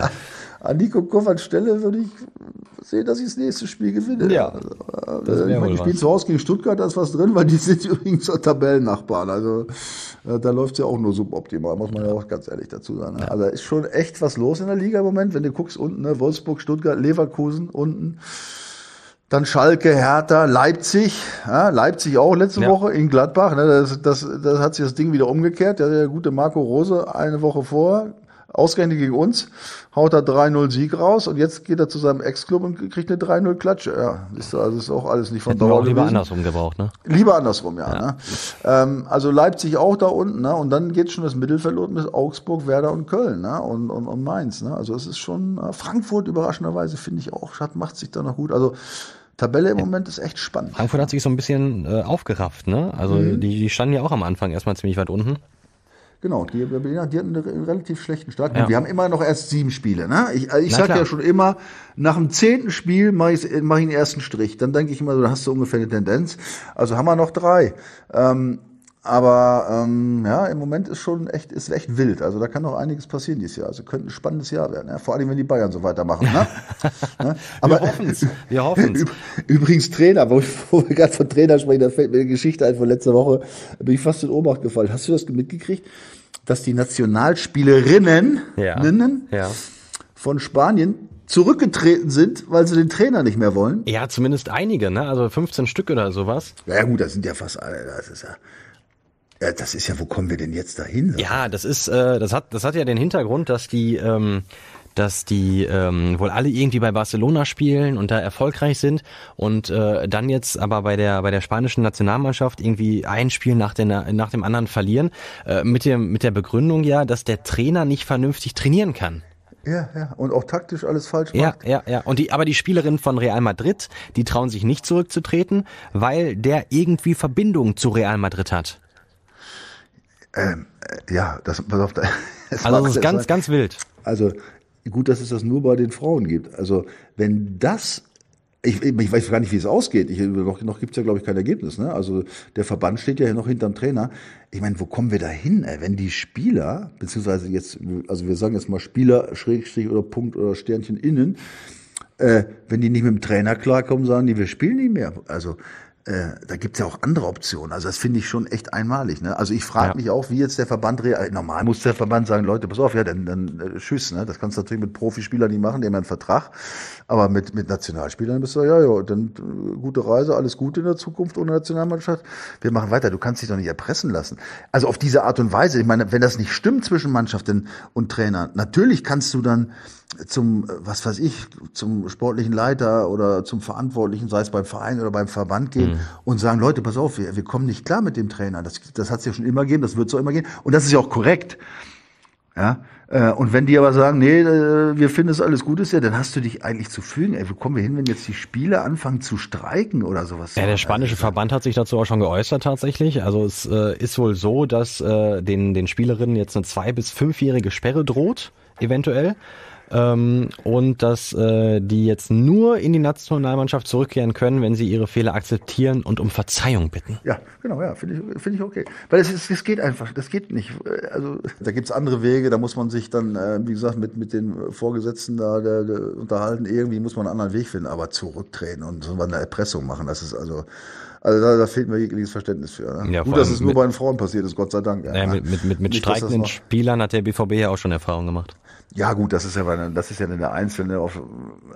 an Nico Kovac Stelle würde ich sehen, dass ich das nächste Spiel gewinne. Ja, Also, äh, ich meine, die spielen zu Hause gegen Stuttgart, da ist was drin, weil die sind übrigens so Tabellennachbarn. Also äh, da läuft es ja auch nur suboptimal, muss man ja auch ganz ehrlich dazu sagen. Ne? Also ist schon echt was los in der Liga im Moment, wenn du guckst unten, ne? Wolfsburg, Stuttgart, Leverkusen unten. Dann Schalke, Hertha, Leipzig, ja, Leipzig auch letzte Ja. Woche in Gladbach. Ne, das, das, das hat sich das Ding wieder umgekehrt. Der, der gute Marco Rose eine Woche vor, ausgerechnet gegen uns, haut er 3-0 Sieg raus und jetzt geht er zu seinem Ex-Club und kriegt eine 3-0 Klatsche. Ja, ist, also ist auch alles nicht von Hätten wir Dauer auch lieber gewesen. andersrum gebraucht, ne? Lieber andersrum, ja. Ne? Ähm, also Leipzig auch da unten, ne? Und dann geht schon das Mittelfeld unten bis Augsburg, Werder und Köln, ne? Und, und, und Mainz, ne? Also es ist schon äh, Frankfurt überraschenderweise finde ich auch, hat, macht sich da noch gut. Also Tabelle im Moment ist echt spannend. Frankfurt hat sich so ein bisschen äh, aufgerafft, ne? Also Mhm. die, die standen ja auch am Anfang erstmal ziemlich weit unten. Genau, die, die hatten einen re- relativ schlechten Start. Ja. Wir haben immer noch erst sieben Spiele. Ne? Ich, also ich Na sag klar. ja schon immer, nach dem zehnten Spiel mache ich, mach ich den ersten Strich. Dann denke ich immer, so, dann hast du ungefähr eine Tendenz. Also haben wir noch drei. Ähm, aber ähm, ja, im Moment ist schon echt, ist echt wild. Also da kann noch einiges passieren dieses Jahr. Also könnte ein spannendes Jahr werden. Ja? Vor allem, wenn die Bayern so weitermachen. Ne? ne? Wir hoffen's. Wir hoffen's. Üb- Übrigens Trainer, wo, ich, wo wir gerade von Trainer sprechen, da fällt mir eine Geschichte ein von letzter Woche, da bin ich fast in Ohnmacht gefallen. Hast du das mitgekriegt, dass die Nationalspielerinnen Ja. Ninnen Ja. von Spanien zurückgetreten sind, weil sie den Trainer nicht mehr wollen? Ja, zumindest einige, ne? Also 15 Stück oder sowas. Ja, gut, das sind ja fast alle. Das ist ja, das ist ja, wo kommen wir denn jetzt dahin? Ja, das ist, äh, das hat, das hat ja den Hintergrund, dass die, ähm, dass die ähm, wohl alle irgendwie bei Barcelona spielen und da erfolgreich sind und äh, dann jetzt aber bei der bei der spanischen Nationalmannschaft irgendwie ein Spiel nach, den, nach dem anderen verlieren äh, mit dem mit der Begründung ja, dass der Trainer nicht vernünftig trainieren kann. Ja, ja. Und auch taktisch alles falsch Ja, macht. ja, ja. Und die, aber die Spielerinnen von Real Madrid, die trauen sich nicht zurückzutreten, weil der irgendwie Verbindung zu Real Madrid hat. Ähm, äh, ja, das, pass auf, da, es Also das ist ganz, sein. ganz wild. Also gut, dass es das nur bei den Frauen gibt. Also wenn das, ich, ich weiß gar nicht, wie es ausgeht. Ich, noch noch gibt es ja, glaube ich, kein Ergebnis. Ne? Also der Verband steht ja noch hinterm Trainer. Ich meine, wo kommen wir da hin, ey? wenn die Spieler, beziehungsweise jetzt, also wir sagen jetzt mal Spieler, Schrägstrich oder Punkt oder Sternchen innen, äh, wenn die nicht mit dem Trainer klarkommen, sagen die, wir spielen nicht mehr. Also äh, da gibt's ja auch andere Optionen. Also das finde ich schon echt einmalig. Ne? Also ich frage Ja. mich auch, wie jetzt der Verband reagiert. Normal muss der Verband sagen, Leute, pass auf, ja, dann, dann äh, tschüss. Ne? Das kannst du natürlich mit Profispielern nicht machen, die haben ja einen Vertrag. Aber mit, mit Nationalspielern bist du, ja, ja, dann äh, gute Reise, alles Gute in der Zukunft ohne Nationalmannschaft. Wir machen weiter. Du kannst dich doch nicht erpressen lassen. Also auf diese Art und Weise. Ich meine, wenn das nicht stimmt zwischen Mannschaften und Trainer, natürlich kannst du dann zum, äh, was weiß ich, zum sportlichen Leiter oder zum Verantwortlichen, sei es beim Verein oder beim Verband gehen und sagen, Leute, pass auf, wir, wir kommen nicht klar mit dem Trainer. Das, das hat es ja schon immer gegeben, das wird so immer gehen. Und das ist ja auch korrekt. Ja, äh, und wenn die aber sagen, nee, äh, wir finden es alles gut ist ja, dann hast du dich eigentlich zu fügen. Ey, wo kommen wir hin, wenn jetzt die Spieler anfangen zu streiken oder sowas? Ja, der spanische Verband hat sich dazu auch schon geäußert tatsächlich. Also es äh, ist wohl so, dass äh, den, den Spielerinnen jetzt eine zwei- bis fünfjährige Sperre droht, eventuell. Ähm, und dass äh, die jetzt nur in die Nationalmannschaft zurückkehren können, wenn sie ihre Fehler akzeptieren und um Verzeihung bitten. Ja, genau, ja, finde ich, finde ich okay. Weil es, ist, es geht einfach, das geht nicht. Also da gibt's andere Wege, da muss man sich dann, äh, wie gesagt, mit, mit den Vorgesetzten da der, der unterhalten. Irgendwie muss man einen anderen Weg finden, aber zurücktreten und so eine Erpressung machen, das ist also. Also da, da fehlt mir jegliches Verständnis für. Ne? Ja, Gut, dass es nur mit- bei den Frauen passiert ist, Gott sei Dank. Ja, Äh, mit mit, mit, mit streikenden Spielern hat der BVB ja auch schon Erfahrung gemacht. Ja, gut, das ist ja, eine- das ist ja eine einzelne, auf,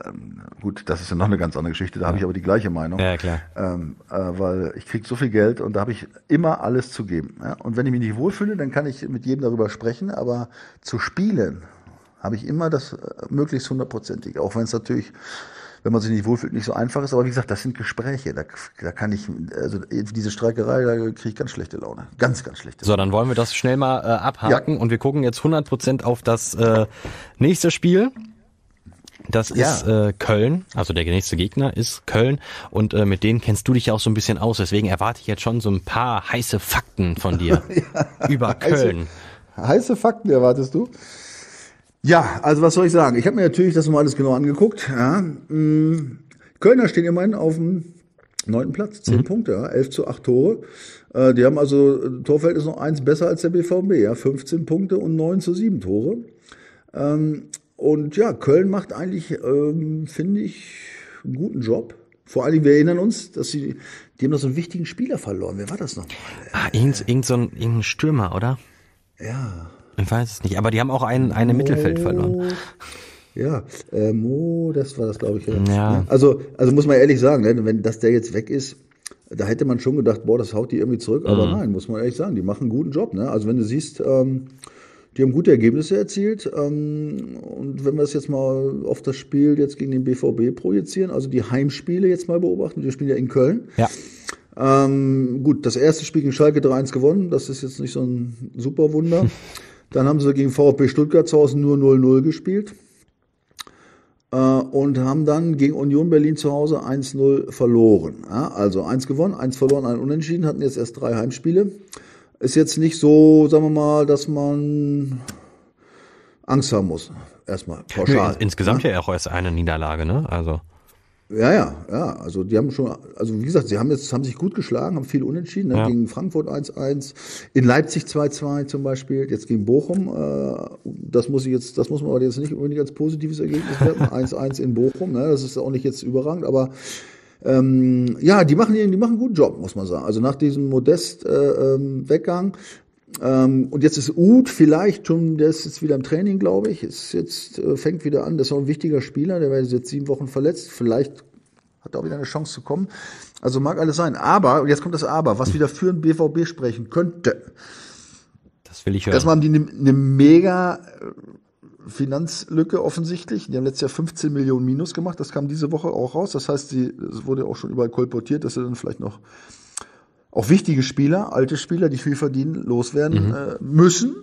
ähm, gut, das ist ja noch eine ganz andere Geschichte, da habe ich aber die gleiche Meinung. Ja, klar. Ähm, äh, weil ich krieg so viel Geld und da habe ich immer alles zu geben. Ja? Und wenn ich mich nicht wohlfühle, dann kann ich mit jedem darüber sprechen, aber zu spielen habe ich immer das äh, möglichst hundertprozentig, auch wenn es natürlich wenn man sich nicht wohlfühlt, nicht so einfach ist. Aber wie gesagt, das sind Gespräche. Da, da kann ich, also diese Streikerei, da kriege ich ganz schlechte Laune. Ganz, ganz schlechte Laune. So, dann wollen wir das schnell mal äh, abhaken und wir gucken jetzt 100% auf das äh, nächste Spiel. Das Ja. ist äh, Köln, also der nächste Gegner ist Köln und äh, mit denen kennst du dich ja auch so ein bisschen aus, deswegen erwarte ich jetzt schon so ein paar heiße Fakten von dir über Köln. Heiße Fakten erwartest du? Ja, also was soll ich sagen? Ich habe mir natürlich das mal alles genau angeguckt. Ja. Mm, Kölner stehen immerhin auf dem neunten Platz, zehn Punkte, ja, 11 zu 8 Tore. Äh, die haben also äh, Torverhältnis noch eins besser als der BVB, ja, 15 Punkte und 9 zu 7 Tore. Ähm, und ja, Köln macht eigentlich, ähm, finde ich, einen guten Job. Vor allem, wir erinnern uns, dass sie, die haben noch so einen wichtigen Spieler verloren. Wer war das noch? Ah, irgend, irgend so ein, irgendein Stürmer, oder? Ja. Ich weiß es nicht, aber die haben auch ein, eine Mittelfeld verloren. Ja, äh, Mo, das war das, glaube ich. Ja. Also, also muss man ehrlich sagen, ne, wenn dass der jetzt weg ist, da hätte man schon gedacht, boah, das haut die irgendwie zurück. Aber nein, muss man ehrlich sagen, die machen einen guten Job. Ne? Also wenn du siehst, ähm, die haben gute Ergebnisse erzielt. Ähm, und wenn wir es jetzt mal auf das Spiel jetzt gegen den BVB projizieren, also die Heimspiele jetzt mal beobachten, wir spielen ja in Köln. Ja. Ähm, gut, das erste Spiel gegen Schalke 3-1 gewonnen, das ist jetzt nicht so ein super Wunder. Dann haben sie gegen VfB Stuttgart zu Hause nur 0-0 gespielt äh, und haben dann gegen Union Berlin zu Hause 1-0 verloren. Ja, also eins gewonnen, eins verloren, ein Unentschieden, hatten jetzt erst drei Heimspiele. Ist jetzt nicht so, sagen wir mal, dass man Angst haben muss. Erstmal pauschal. Nee, insgesamt ja auch erst eine Niederlage, ne? Also. Ja, ja, ja. Also die haben schon, also wie gesagt, sie haben jetzt, haben sich gut geschlagen, haben viel unentschieden, ne? Ja. gegen Frankfurt 1-1, in Leipzig 2-2 zum Beispiel, jetzt gegen Bochum, äh, das muss ich jetzt, das muss man aber jetzt nicht unbedingt als positives Ergebnis werten, 1-1 in Bochum, ne? das ist auch nicht jetzt überragend, aber ähm, ja, die machen, die machen einen guten Job, muss man sagen. Also nach diesem Modest äh, ähm, und jetzt ist Uth vielleicht schon, der ist jetzt wieder im Training, glaube ich. Ist jetzt äh, fängt wieder an. Das ist auch ein wichtiger Spieler. Der war jetzt sieben Wochen verletzt. Vielleicht hat er auch wieder eine Chance zu kommen. Also mag alles sein. Aber und jetzt kommt das Aber, was wieder für den BVB sprechen könnte. Das will ich hören. Erstmal haben die eine, eine mega äh, Finanzlücke offensichtlich. Die haben letztes Jahr 15 Millionen Minus gemacht. Das kam diese Woche auch raus. Das heißt, sie, es wurde auch schon überall kolportiert, dass sie dann vielleicht noch auch wichtige Spieler, alte Spieler, die viel verdienen, loswerden äh, müssen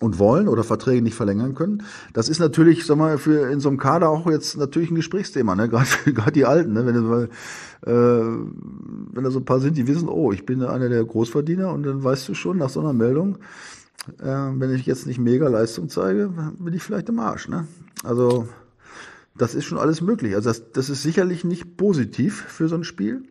und wollen oder Verträge nicht verlängern können. Das ist natürlich, sag mal, für in so einem Kader auch jetzt natürlich ein Gesprächsthema, ne? Gerade gerade die Alten, ne? Wenn, äh, wenn da so ein paar sind, die wissen, oh, ich bin einer der Großverdiener und dann weißt du schon nach so einer Meldung, äh, wenn ich jetzt nicht mega Leistung zeige, bin ich vielleicht im Arsch, ne? Also das ist schon alles möglich. Also das, das ist sicherlich nicht positiv für so ein Spiel.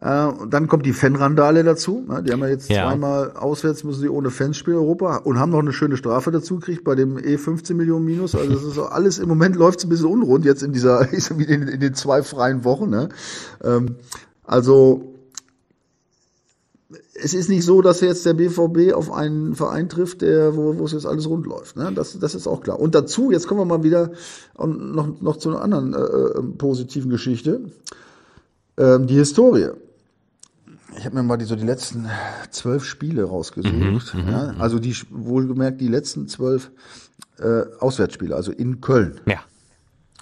Äh, und dann kommt die Fanrandale dazu. Ne? Die haben ja jetzt Ja. zweimal auswärts müssen sie ohne Fans spielen Europa und haben noch eine schöne Strafe dazu gekriegt bei dem eh 15 Millionen Minus. Also das ist so alles im Moment läuft es ein bisschen unrund jetzt in dieser in, in den zwei freien Wochen. Ne? Ähm, also es ist nicht so, dass jetzt der BVB auf einen Verein trifft, der, wo, wo es jetzt alles rund läuft. Ne? Das, das ist auch klar. Und dazu, jetzt kommen wir mal wieder und noch, noch zu einer anderen äh, äh, positiven Geschichte. Ähm, die Historie. Ich habe mir mal die, so die letzten zwölf Spiele rausgesucht. ja? Also die wohlgemerkt die letzten zwölf äh, Auswärtsspiele, also in Köln. ja.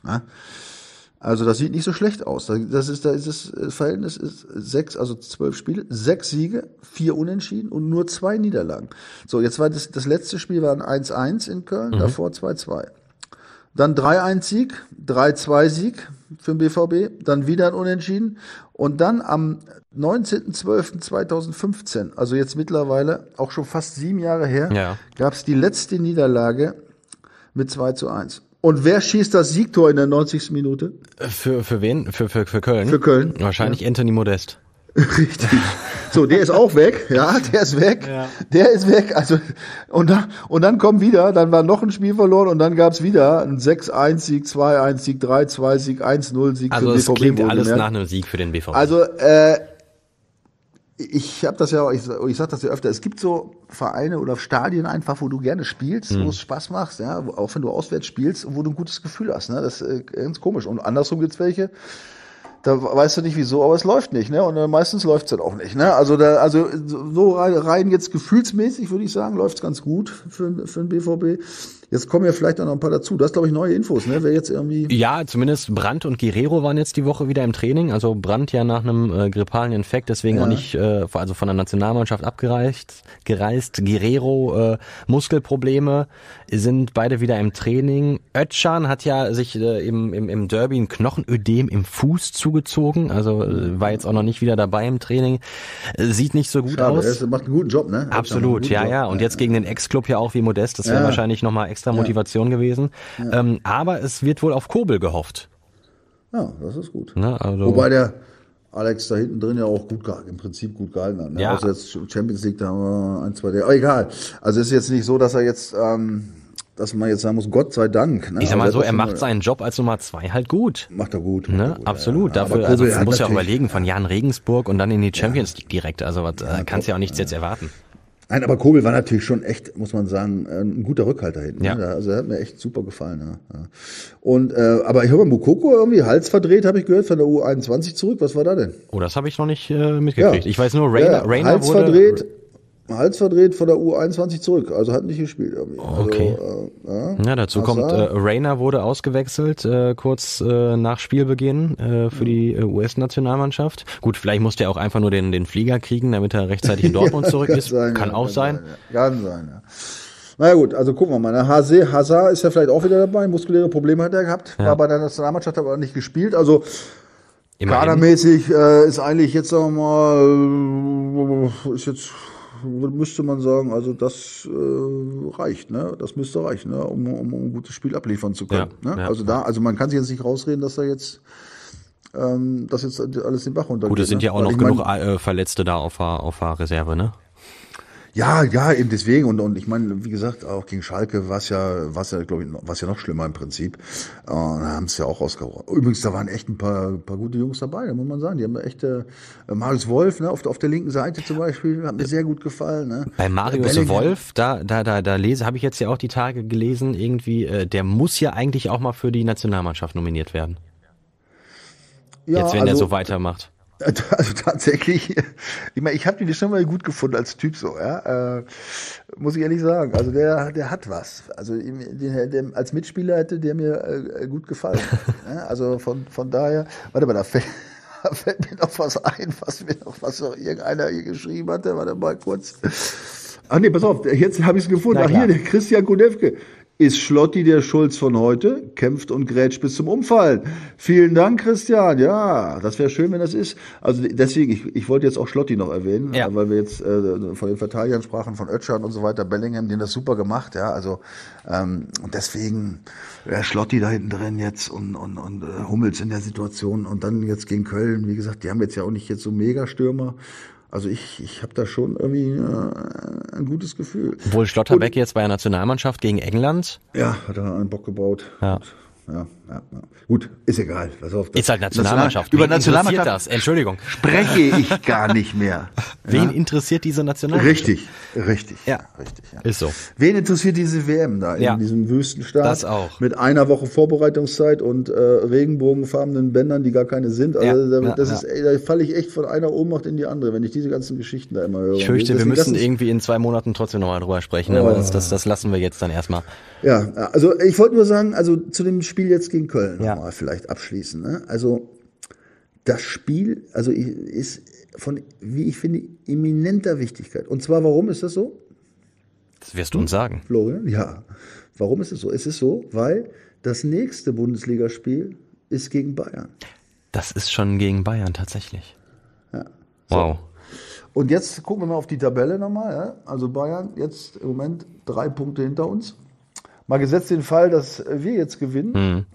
Ja? Also das sieht nicht so schlecht aus. Da- Das ist, da ist das Verhältnis ist sechs, also zwölf Spiele, sechs Siege, vier Unentschieden und nur zwei Niederlagen. So, jetzt war das, das letzte Spiel war ein 1-1 in Köln, davor 2-2. Dann 3-1-Sieg, 3-2-Sieg für den BVB, dann wieder ein Unentschieden und dann am 19.12.2015, also jetzt mittlerweile auch schon fast sieben Jahre her, Ja. gab es die letzte Niederlage mit 2 zu 1. Und wer schießt das Siegtor in der 90. Minute? Für, für wen? Für, für, für Köln? Für Köln. Wahrscheinlich Anthony Modest. Richtig. So, der ist auch weg, ja, der ist weg. Der ist weg. Also und dann, und dann kommt wieder, dann war noch ein Spiel verloren und dann gab's wieder ein 6-1-Sieg, 2-1-Sieg, 3-2-Sieg, 1-0-Sieg Also für den es BVB. klingt alles nach einem Sieg für den BVB. Also, äh, ich habe das ja, ich, ich sage das ja öfter, es gibt so Vereine oder Stadien einfach, wo du gerne spielst, wo es Spaß macht, ja, auch wenn du auswärts spielst, wo du ein gutes Gefühl hast. Ne? Das ist äh, ganz komisch. Und andersrum gibt's welche, da weißt du nicht wieso, aber es läuft nicht, ne? Und äh, meistens läuft's dann auch nicht, ne? Also da, also so rein, jetzt gefühlsmäßig würde ich sagen, läuft's ganz gut für, für den BVB. Jetzt kommen ja vielleicht auch noch ein paar dazu. Du hast, glaube ich, neue Infos, ne? Wer jetzt irgendwie. Ja, zumindest Brandt und Guerrero waren jetzt die Woche wieder im Training. Also Brandt ja nach einem äh, grippalen Infekt, deswegen Ja. auch nicht, äh, also von der Nationalmannschaft abgereist. Gereist. Guerrero äh, Muskelprobleme sind beide wieder im Training. Özcan hat ja sich äh, im, im, im Derby ein Knochenödem im Fuß zugezogen, also äh, war jetzt auch noch nicht wieder dabei im Training. Äh, sieht nicht so gut Schade, aus. er macht einen guten Job, ne? Absolut, guten ja, Job. ja. Und jetzt gegen den Ex-Club ja auch wie Modest, das wäre Ja. wahrscheinlich nochmal extra Motivation gewesen. Ähm, aber es wird wohl auf Kobel gehofft. Ja, das ist gut. Ne? Also, Wobei der Alex da hinten drin ja auch gut gehalten, im Prinzip gut gehalten hat. Ne? Ja. Außer jetzt Champions League, da haben wir ein, zwei, der, aber egal. Also es ist jetzt nicht so, dass er jetzt ähm, dass man jetzt sagen muss, Gott sei Dank. Ne? Ich sag mal so, er macht seinen Job als Nummer zwei halt gut. Macht er gut. Ne? Er gut Absolut. Ja. Dafür, also muss ja auch überlegen, von Jan Regensburg und dann in die Champions League direkt. Also was, ja, kannst ja auch nichts jetzt erwarten. Nein, aber Kobel war natürlich schon echt, muss man sagen, ein guter Rückhalter hinten. Ja. Ne? Also er hat mir echt super gefallen. Ja. Und äh, aber ich habe Mukoko irgendwie Hals verdreht, habe ich gehört, von der U21 zurück. Was war da denn? Oh, das habe ich noch nicht äh, mitgekriegt. Ja. Ich weiß nur, Rainer, ja, Rainer Hals wurde verdreht. Hals verdreht von der U21 zurück, also hat nicht gespielt irgendwie. Okay. Also, äh, ja, dazu Hazard. kommt, äh, Rainer wurde ausgewechselt äh, kurz äh, nach Spielbeginn äh, für die äh, US-Nationalmannschaft. Gut, vielleicht musste er auch einfach nur den, den Flieger kriegen, damit er rechtzeitig in Dortmund ja, zurück ist. Sein, kann ja, auch kann sein. sein ja. Kann sein, ja. Naja gut, also gucken wir mal. Der HC, Hazard ist ja vielleicht auch wieder dabei. Muskuläre Probleme hat er gehabt. War bei der Nationalmannschaft aber nicht gespielt. Also Immerhin. kadermäßig äh, ist eigentlich jetzt sagen wir mal, ist jetzt müsste man sagen, also das äh, reicht, ne? Das müsste reichen, ne? um, um, um ein gutes Spiel abliefern zu können. Ja, ne? Ja. Also da, also man kann sich jetzt nicht rausreden, dass da jetzt ähm, dass jetzt alles den Bach runtergeht. Gut, es sind ne? ja auch noch genug mein, äh, Verletzte da auf, auf der Reserve, ne? Ja, ja, eben deswegen. Und, und ich meine, wie gesagt, auch gegen Schalke war es ja, war's ja, glaube ich, war ja noch schlimmer im Prinzip. Äh, da haben es ja auch rausgehauen. Übrigens, da waren echt ein paar, paar gute Jungs dabei, da muss man sagen. Die haben echt äh, Marius Wolf, ne, auf, auf der linken Seite zum Beispiel, hat mir sehr gut gefallen. Ne? Bei Marius Bellingham. Wolf, da, da, da, da lese, habe ich jetzt ja auch die Tage gelesen, irgendwie, äh, der muss ja eigentlich auch mal für die Nationalmannschaft nominiert werden. Ja, jetzt, wenn also, er so weitermacht. Also tatsächlich, ich meine, ich habe ihn schon mal gut gefunden als Typ so, ja. Äh, muss ich ehrlich sagen. Also der, der hat was. Also den, den, als Mitspieler hätte der mir äh, gut gefallen. ja? Also von, von daher, warte mal, da fällt, da fällt mir noch was ein, was mir noch, was noch irgendeiner hier geschrieben hatte. Warte mal kurz. Ach nee, pass auf, jetzt habe ich es gefunden. Ach hier, der Christian Kunewke ist Schlotti der Schulz von heute, kämpft und grätscht bis zum Umfallen. Vielen Dank, Christian. Ja, das wäre schön, wenn das ist. Also deswegen, ich, ich wollte jetzt auch Schlotti noch erwähnen, ja. weil wir jetzt äh, von den Verteidigern sprachen, von Ötschern und so weiter, Bellingham, den das super gemacht, ja. Also ähm, deswegen wäre Schlotti da hinten drin jetzt und, und, und äh, Hummels in der Situation und dann jetzt gegen Köln, wie gesagt, die haben jetzt ja auch nicht jetzt so Megastürmer. Also ich, ich habe da schon irgendwie äh, ein gutes Gefühl. Wohl Schlotterbeck Und, jetzt bei der Nationalmannschaft gegen England? Ja, hat er einen Bock gebaut. Ja. Und ja, ja, ja. Gut, ist egal. Pass auf, ist halt Nationalmannschaft. Über Nationalmannschaft das? Entschuldigung. Spreche ich gar nicht mehr. Wen interessiert diese Nationalmannschaft? Richtig, richtig. Ja, richtig. Ist so. Wen interessiert diese WM da in diesem Wüstenstaat? Das auch. Mit einer Woche Vorbereitungszeit und äh, regenbogenfarbenen Bändern, die gar keine sind. Also da, das ist, da falle ich echt von einer Ohnmacht in die andere, wenn ich diese ganzen Geschichten da immer höre. Ich fürchte, wir müssen irgendwie in zwei Monaten trotzdem nochmal drüber sprechen, oh. aber das, das, das lassen wir jetzt dann erstmal. Ja, also ich wollte nur sagen, also zu dem Spiel jetzt gegen Köln ja. nochmal vielleicht abschließen. Ne? Also das Spiel, also ist von, wie ich finde, eminenter Wichtigkeit. Und zwar, warum ist das so? Das wirst du uns sagen. Florian, ja. Warum ist es so? Es ist so, weil das nächste Bundesligaspiel ist gegen Bayern. Das ist schon gegen Bayern tatsächlich. Ja. So. Wow. Und jetzt gucken wir mal auf die Tabelle nochmal. Ja? Also Bayern jetzt im Moment drei Punkte hinter uns. Mal gesetzt den Fall, dass wir jetzt gewinnen mhm.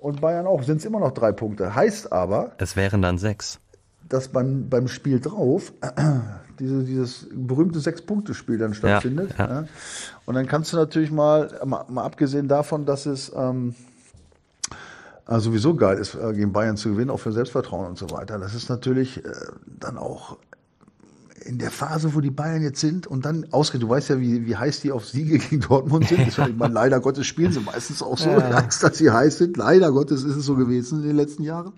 und Bayern auch, sind es immer noch drei Punkte. Heißt aber. Es wären dann sechs. Dass beim, beim Spiel drauf diese, dieses berühmte Sechs-Punkte-Spiel dann stattfindet. Ja, ja. Und dann kannst du natürlich mal, mal, mal abgesehen davon, dass es ähm, also sowieso geil ist, äh, gegen Bayern zu gewinnen, auch für Selbstvertrauen und so weiter. Das ist natürlich äh, dann auch in der Phase, wo die Bayern jetzt sind und dann ausgeht, du weißt ja, wie, wie heiß die auf Siege gegen Dortmund sind. Das ich meine, leider Gottes spielen sie meistens auch so, ja. dass sie heiß sind. Leider Gottes ist es so gewesen in den letzten Jahren.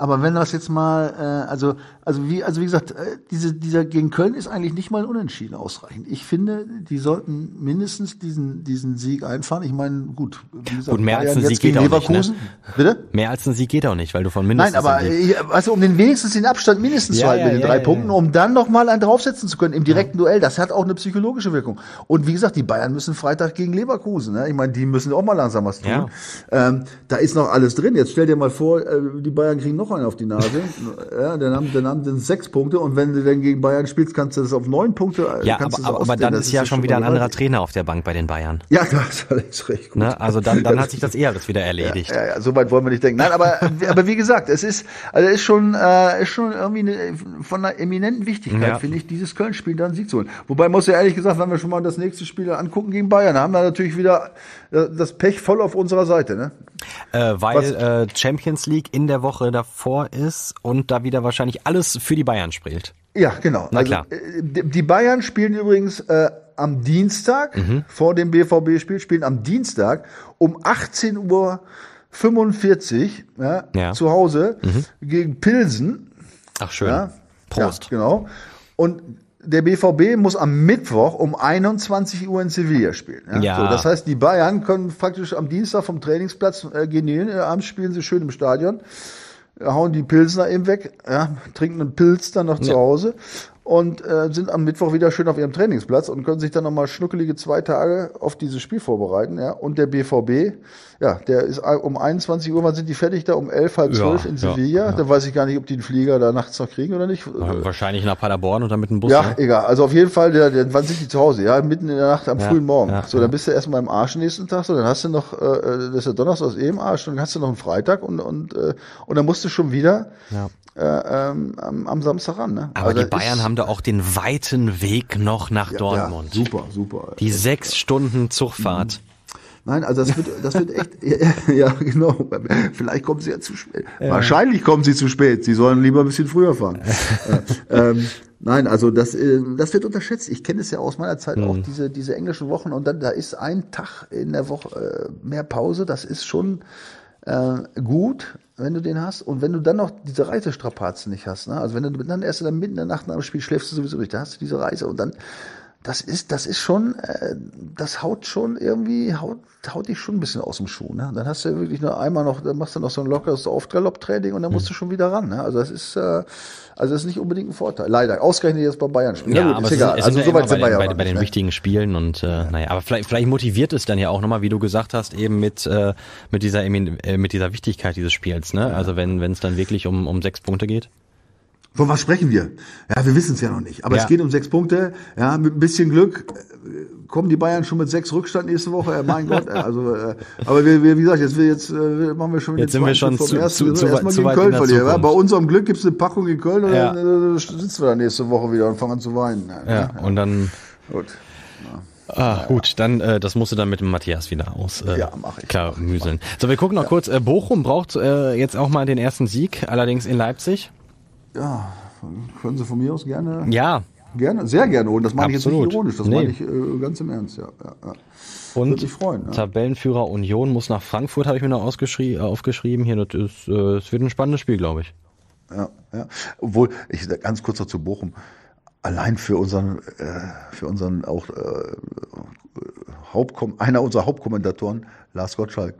Aber wenn das jetzt mal, äh, also, also wie, also wie gesagt, äh, diese, dieser gegen Köln ist eigentlich nicht mal ein Unentschieden ausreichend. Ich finde, die sollten mindestens diesen, diesen Sieg einfahren. Ich meine, gut, wie gesagt, gut mehr Bayern als ein Sieg geht auch nicht. Ne? Bitte? Mehr als ein Sieg geht auch nicht, weil du von mindestens. Nein, aber ich, also um den wenigstens den Abstand mindestens ja, zu halten ja, mit den ja, drei Punkten, um dann noch mal einen draufsetzen zu können im direkten Duell. Das hat auch eine psychologische Wirkung. Und wie gesagt, die Bayern müssen Freitag gegen Leverkusen. Ne? Ich meine, die müssen auch mal langsam was tun. Ähm, da ist noch alles drin. Jetzt stell dir mal vor, äh, die Bayern kriegen noch noch einen auf die Nase. ja, dann haben, dann haben sie sechs Punkte und wenn du dann gegen Bayern spielst, kannst du das auf neun Punkte. Ja, aber, aber, aber dann ist ja schon wieder ein anderer Trainer auf der Bank bei den Bayern. Ja, klar, das ist recht gut. Ne? Also dann, dann hat sich das eher alles wieder erledigt. Ja, ja, ja, so weit wollen wir nicht denken. Nein, aber, aber wie gesagt, es ist, also ist schon, äh, ist schon irgendwie eine, von einer eminenten Wichtigkeit, ja. finde ich, dieses Köln-Spiel dann Sieg zu holen. Wobei muss ja ehrlich gesagt, wenn wir schon mal das nächste Spiel angucken gegen Bayern, haben wir natürlich wieder äh, das Pech voll auf unserer Seite, ne? Äh, weil äh, Champions League in der Woche davor ist und da wieder wahrscheinlich alles für die Bayern spielt. Ja, genau. Na klar. Also, die Bayern spielen übrigens äh, am Dienstag mhm. vor dem BVB-Spiel, spielen am Dienstag um 18 Uhr 45 ja, ja. zu Hause mhm. gegen Pilsen. Ach schön. Ja, Prost. Genau. Und der BVB muss am Mittwoch um 21 Uhr in Sevilla spielen. Ja? ja. So, das heißt, die Bayern können praktisch am Dienstag vom Trainingsplatz äh, gehen hin, abends spielen sie schön im Stadion, hauen die Pilsner eben weg, ja, trinken einen Pilz dann noch ja. zu Hause und äh, sind am Mittwoch wieder schön auf ihrem Trainingsplatz und können sich dann nochmal schnuckelige zwei Tage auf dieses Spiel vorbereiten. Ja? Und der BVB, ja, der ist um 21 Uhr, wann sind die fertig da? Um 11, halb zwölf ja, in Sevilla. Ja, ja. Da weiß ich gar nicht, ob die den Flieger da nachts noch kriegen oder nicht. Wahrscheinlich nach Paderborn und dann mit dem Bus. Ja, ne? egal. Also auf jeden Fall, der, der, wann sind die zu Hause? Ja, mitten in der Nacht am frühen Morgen. so, dann bist du erstmal im Arsch nächsten Tag. So, dann hast du noch, äh, das ist der Donnerstag aus eh im Arsch, dann hast du noch einen Freitag und, und, äh, und dann musst du schon wieder äh, ähm, am, am Samstag ran. Ne? Aber also die Bayern haben da auch den weiten Weg noch nach ja, Dortmund. Ja, super, super. Die sechs Stunden Zugfahrt. Nein, also das wird, das wird echt, ja, ja, genau. Vielleicht kommen sie ja zu spät. Ja. Wahrscheinlich kommen sie zu spät. Sie sollen lieber ein bisschen früher fahren. ähm, nein, also das, äh, das wird unterschätzt. Ich kenne es ja aus meiner Zeit mhm. auch, diese, diese englischen Wochen. Und dann, da ist ein Tag in der Woche äh, mehr Pause. Das ist schon äh, gut wenn du den hast. Und wenn du dann noch diese Reisestrapazen nicht hast, ne? also wenn du dann erst dann mitten in der Nacht nach dem Spiel schläfst du sowieso nicht, da hast du diese Reise und dann, das ist, das ist schon, äh, das haut schon irgendwie, haut, haut dich schon ein bisschen aus dem Schuh. Ne? Dann hast du wirklich nur einmal noch, dann machst du noch so ein lockeres Off-Galopp-Training und dann musst du schon wieder ran. Ne? Also das ist, äh, also das ist nicht unbedingt ein Vorteil. Leider. Ausgerechnet jetzt bei Bayern spielen. Ja, gut, aber ist egal. Ist, also soweit sind wir ja. Bei, bei den ne? wichtigen Spielen und äh, naja, aber vielleicht, vielleicht motiviert es dann ja auch nochmal, wie du gesagt hast, eben mit, äh, mit dieser äh, mit dieser Wichtigkeit dieses Spiels, ne? Also wenn wenn es dann wirklich um, um sechs Punkte geht. Von was sprechen wir? Ja, wir wissen es ja noch nicht. Aber ja. es geht um sechs Punkte. Ja, mit ein bisschen Glück äh, kommen die Bayern schon mit sechs Rückstand nächste Woche. Ja, mein Gott. Also, äh, aber wir, wir, wie gesagt, jetzt, jetzt äh, machen wir schon jetzt sind wir schon zu, ersten, zu, zu, erstmal zu gegen Köln verlieren. Ja? Bei unserem Glück gibt's eine Packung in Köln und ja. dann äh, sitzen wir da nächste Woche wieder und fangen an zu weinen. Ja, ja, und dann. Gut. Ah, gut, dann äh, das musst du dann mit dem Matthias wieder aus. Äh, ja, mach ich. Klar, müseln. So, wir gucken noch ja. kurz. Äh, Bochum braucht äh, jetzt auch mal den ersten Sieg, allerdings in Leipzig. Ja, können Sie von mir aus gerne. Ja. Gerne, sehr gerne holen. Das meine ich jetzt nicht ironisch, das nee. meine ich äh, ganz im Ernst, ja. ja, ja. Und Würde mich freuen, ja. Tabellenführer Union muss nach Frankfurt, habe ich mir noch ausgeschrie aufgeschrieben. Hier, das ist, äh, es wird ein spannendes Spiel, glaube ich. Ja, ja. Obwohl, ich ganz kurz noch zu Bochum. Allein für unseren, äh, für unseren auch äh, Hauptkom einer unserer Hauptkommentatoren, Lars Gottschalk.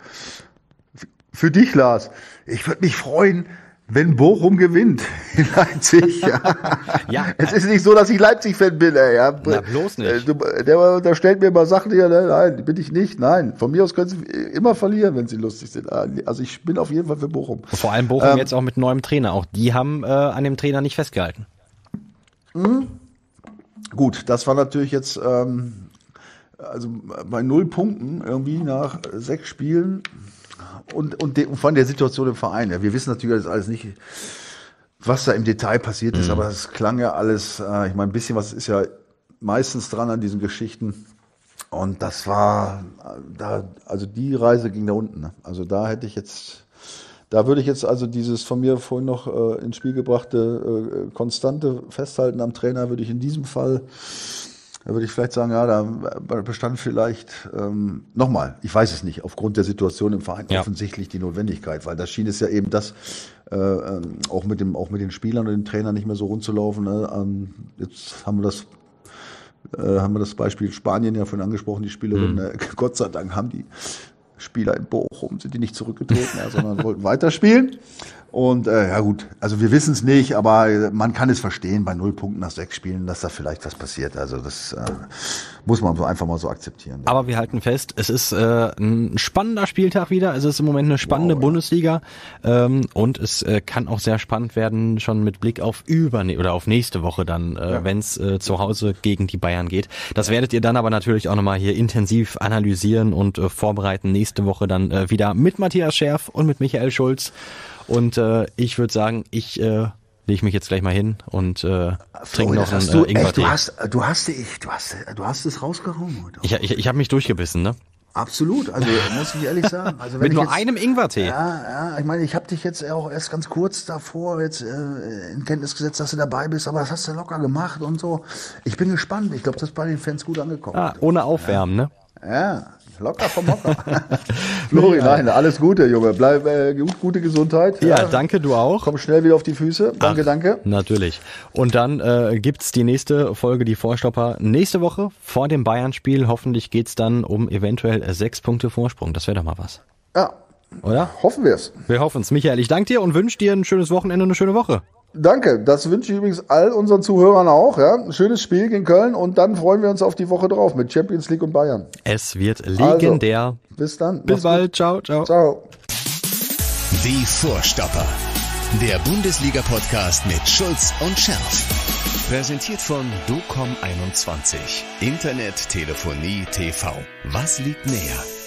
Für dich, Lars. Ich würde mich freuen, wenn Bochum gewinnt in Leipzig. Ja. ja. Es ist nicht so, dass ich Leipzig-Fan bin, ey. Ja. Na, bloß nicht. Äh, du, der, stellt mir mal Sachen hier, ne? nein, bin ich nicht, nein. Von mir aus können sie immer verlieren, wenn sie lustig sind. Ah, also ich bin auf jeden Fall für Bochum. Vor allem Bochum ähm, jetzt auch mit neuem Trainer. Auch die haben äh, an dem Trainer nicht festgehalten. Mh. Gut, das war natürlich jetzt, ähm, also bei null Punkten irgendwie nach sechs Spielen und, und, de, und von der Situation im Verein. Ja, wir wissen natürlich alles nicht, was da im Detail passiert ist, mhm. aber es klang ja alles, äh, ich meine, ein bisschen was ist ja meistens dran an diesen Geschichten. Und das war, da, also die Reise ging da unten. Ne? Also da hätte ich jetzt, da würde ich jetzt also dieses von mir vorhin noch äh, ins Spiel gebrachte äh, konstante Festhalten am Trainer, würde ich in diesem Fall da würde ich vielleicht sagen, ja, da bestand vielleicht ähm, nochmal, ich weiß es nicht, aufgrund der Situation im Verein ja. offensichtlich die Notwendigkeit, weil da schien es ja eben das äh, ähm, auch mit dem auch mit den Spielern und dem Trainer nicht mehr so rund zu laufen. Ne? Ähm, jetzt haben wir das äh, haben wir das Beispiel Spanien ja vorhin angesprochen, die Spielerin, mhm. äh, Gott sei Dank haben die Spieler in Bochum sind die nicht zurückgetreten, ja, sondern wollten weiterspielen. Und äh, ja gut, also wir wissen es nicht, aber äh, man kann es verstehen bei null Punkten nach sechs Spielen, dass da vielleicht was passiert. Also das äh, muss man so einfach mal so akzeptieren. Aber wir halten fest, es ist äh, ein spannender Spieltag wieder. Es ist im Moment eine spannende wow, Bundesliga ähm, und es äh, kann auch sehr spannend werden, schon mit Blick auf über oder auf nächste Woche dann, äh, ja. wenn es äh, zu Hause gegen die Bayern geht. Das werdet ihr dann aber natürlich auch nochmal hier intensiv analysieren und äh, vorbereiten. Nächste Woche dann äh, wieder mit Matthias Scherf und mit Michael Schulz. Und äh, ich würde sagen, ich äh, lege mich jetzt gleich mal hin und äh, trinke noch einen du, äh, Ingwertee. Du hast, du hast, ich, du hast, du hast es rausgehauen heute. Ich, ich, ich habe mich durchgebissen, ne? Absolut, also muss ich ehrlich sagen. Also Mit nur jetzt, einem Ingwertee. Ja, ja, ich meine, ich habe dich jetzt auch erst ganz kurz davor jetzt äh, in Kenntnis gesetzt, dass du dabei bist, aber das hast du locker gemacht und so. Ich bin gespannt. Ich glaube, das ist bei den Fans gut angekommen. Ah, ohne Aufwärmen, ja. ne? Ja, locker vom Hocker. Flori, ja. nein, alles Gute, Junge. Bleib äh, gut, gute Gesundheit. Ja, ja, danke, du auch. Komm schnell wieder auf die Füße. Danke, Ach, danke. Natürlich. Und dann äh, gibt's die nächste Folge, die Vorstopper, nächste Woche vor dem Bayern-Spiel. Hoffentlich geht's dann um eventuell sechs Punkte Vorsprung. Das wäre doch mal was. Ja. Oder? Hoffen wir's. Wir hoffen's. Michael, ich danke dir und wünsche dir ein schönes Wochenende und eine schöne Woche. Danke, das wünsche ich übrigens all unseren Zuhörern auch. Ja. Ein schönes Spiel gegen Köln und dann freuen wir uns auf die Woche drauf mit Champions League und Bayern. Es wird legendär. Also, bis dann. Bis bald. Gut. Ciao, ciao. Ciao. Die Vorstopper. Der Bundesliga-Podcast mit Schulz und Scherf. Präsentiert von DOCOM21. Internet, Telefonie, TV. Was liegt näher?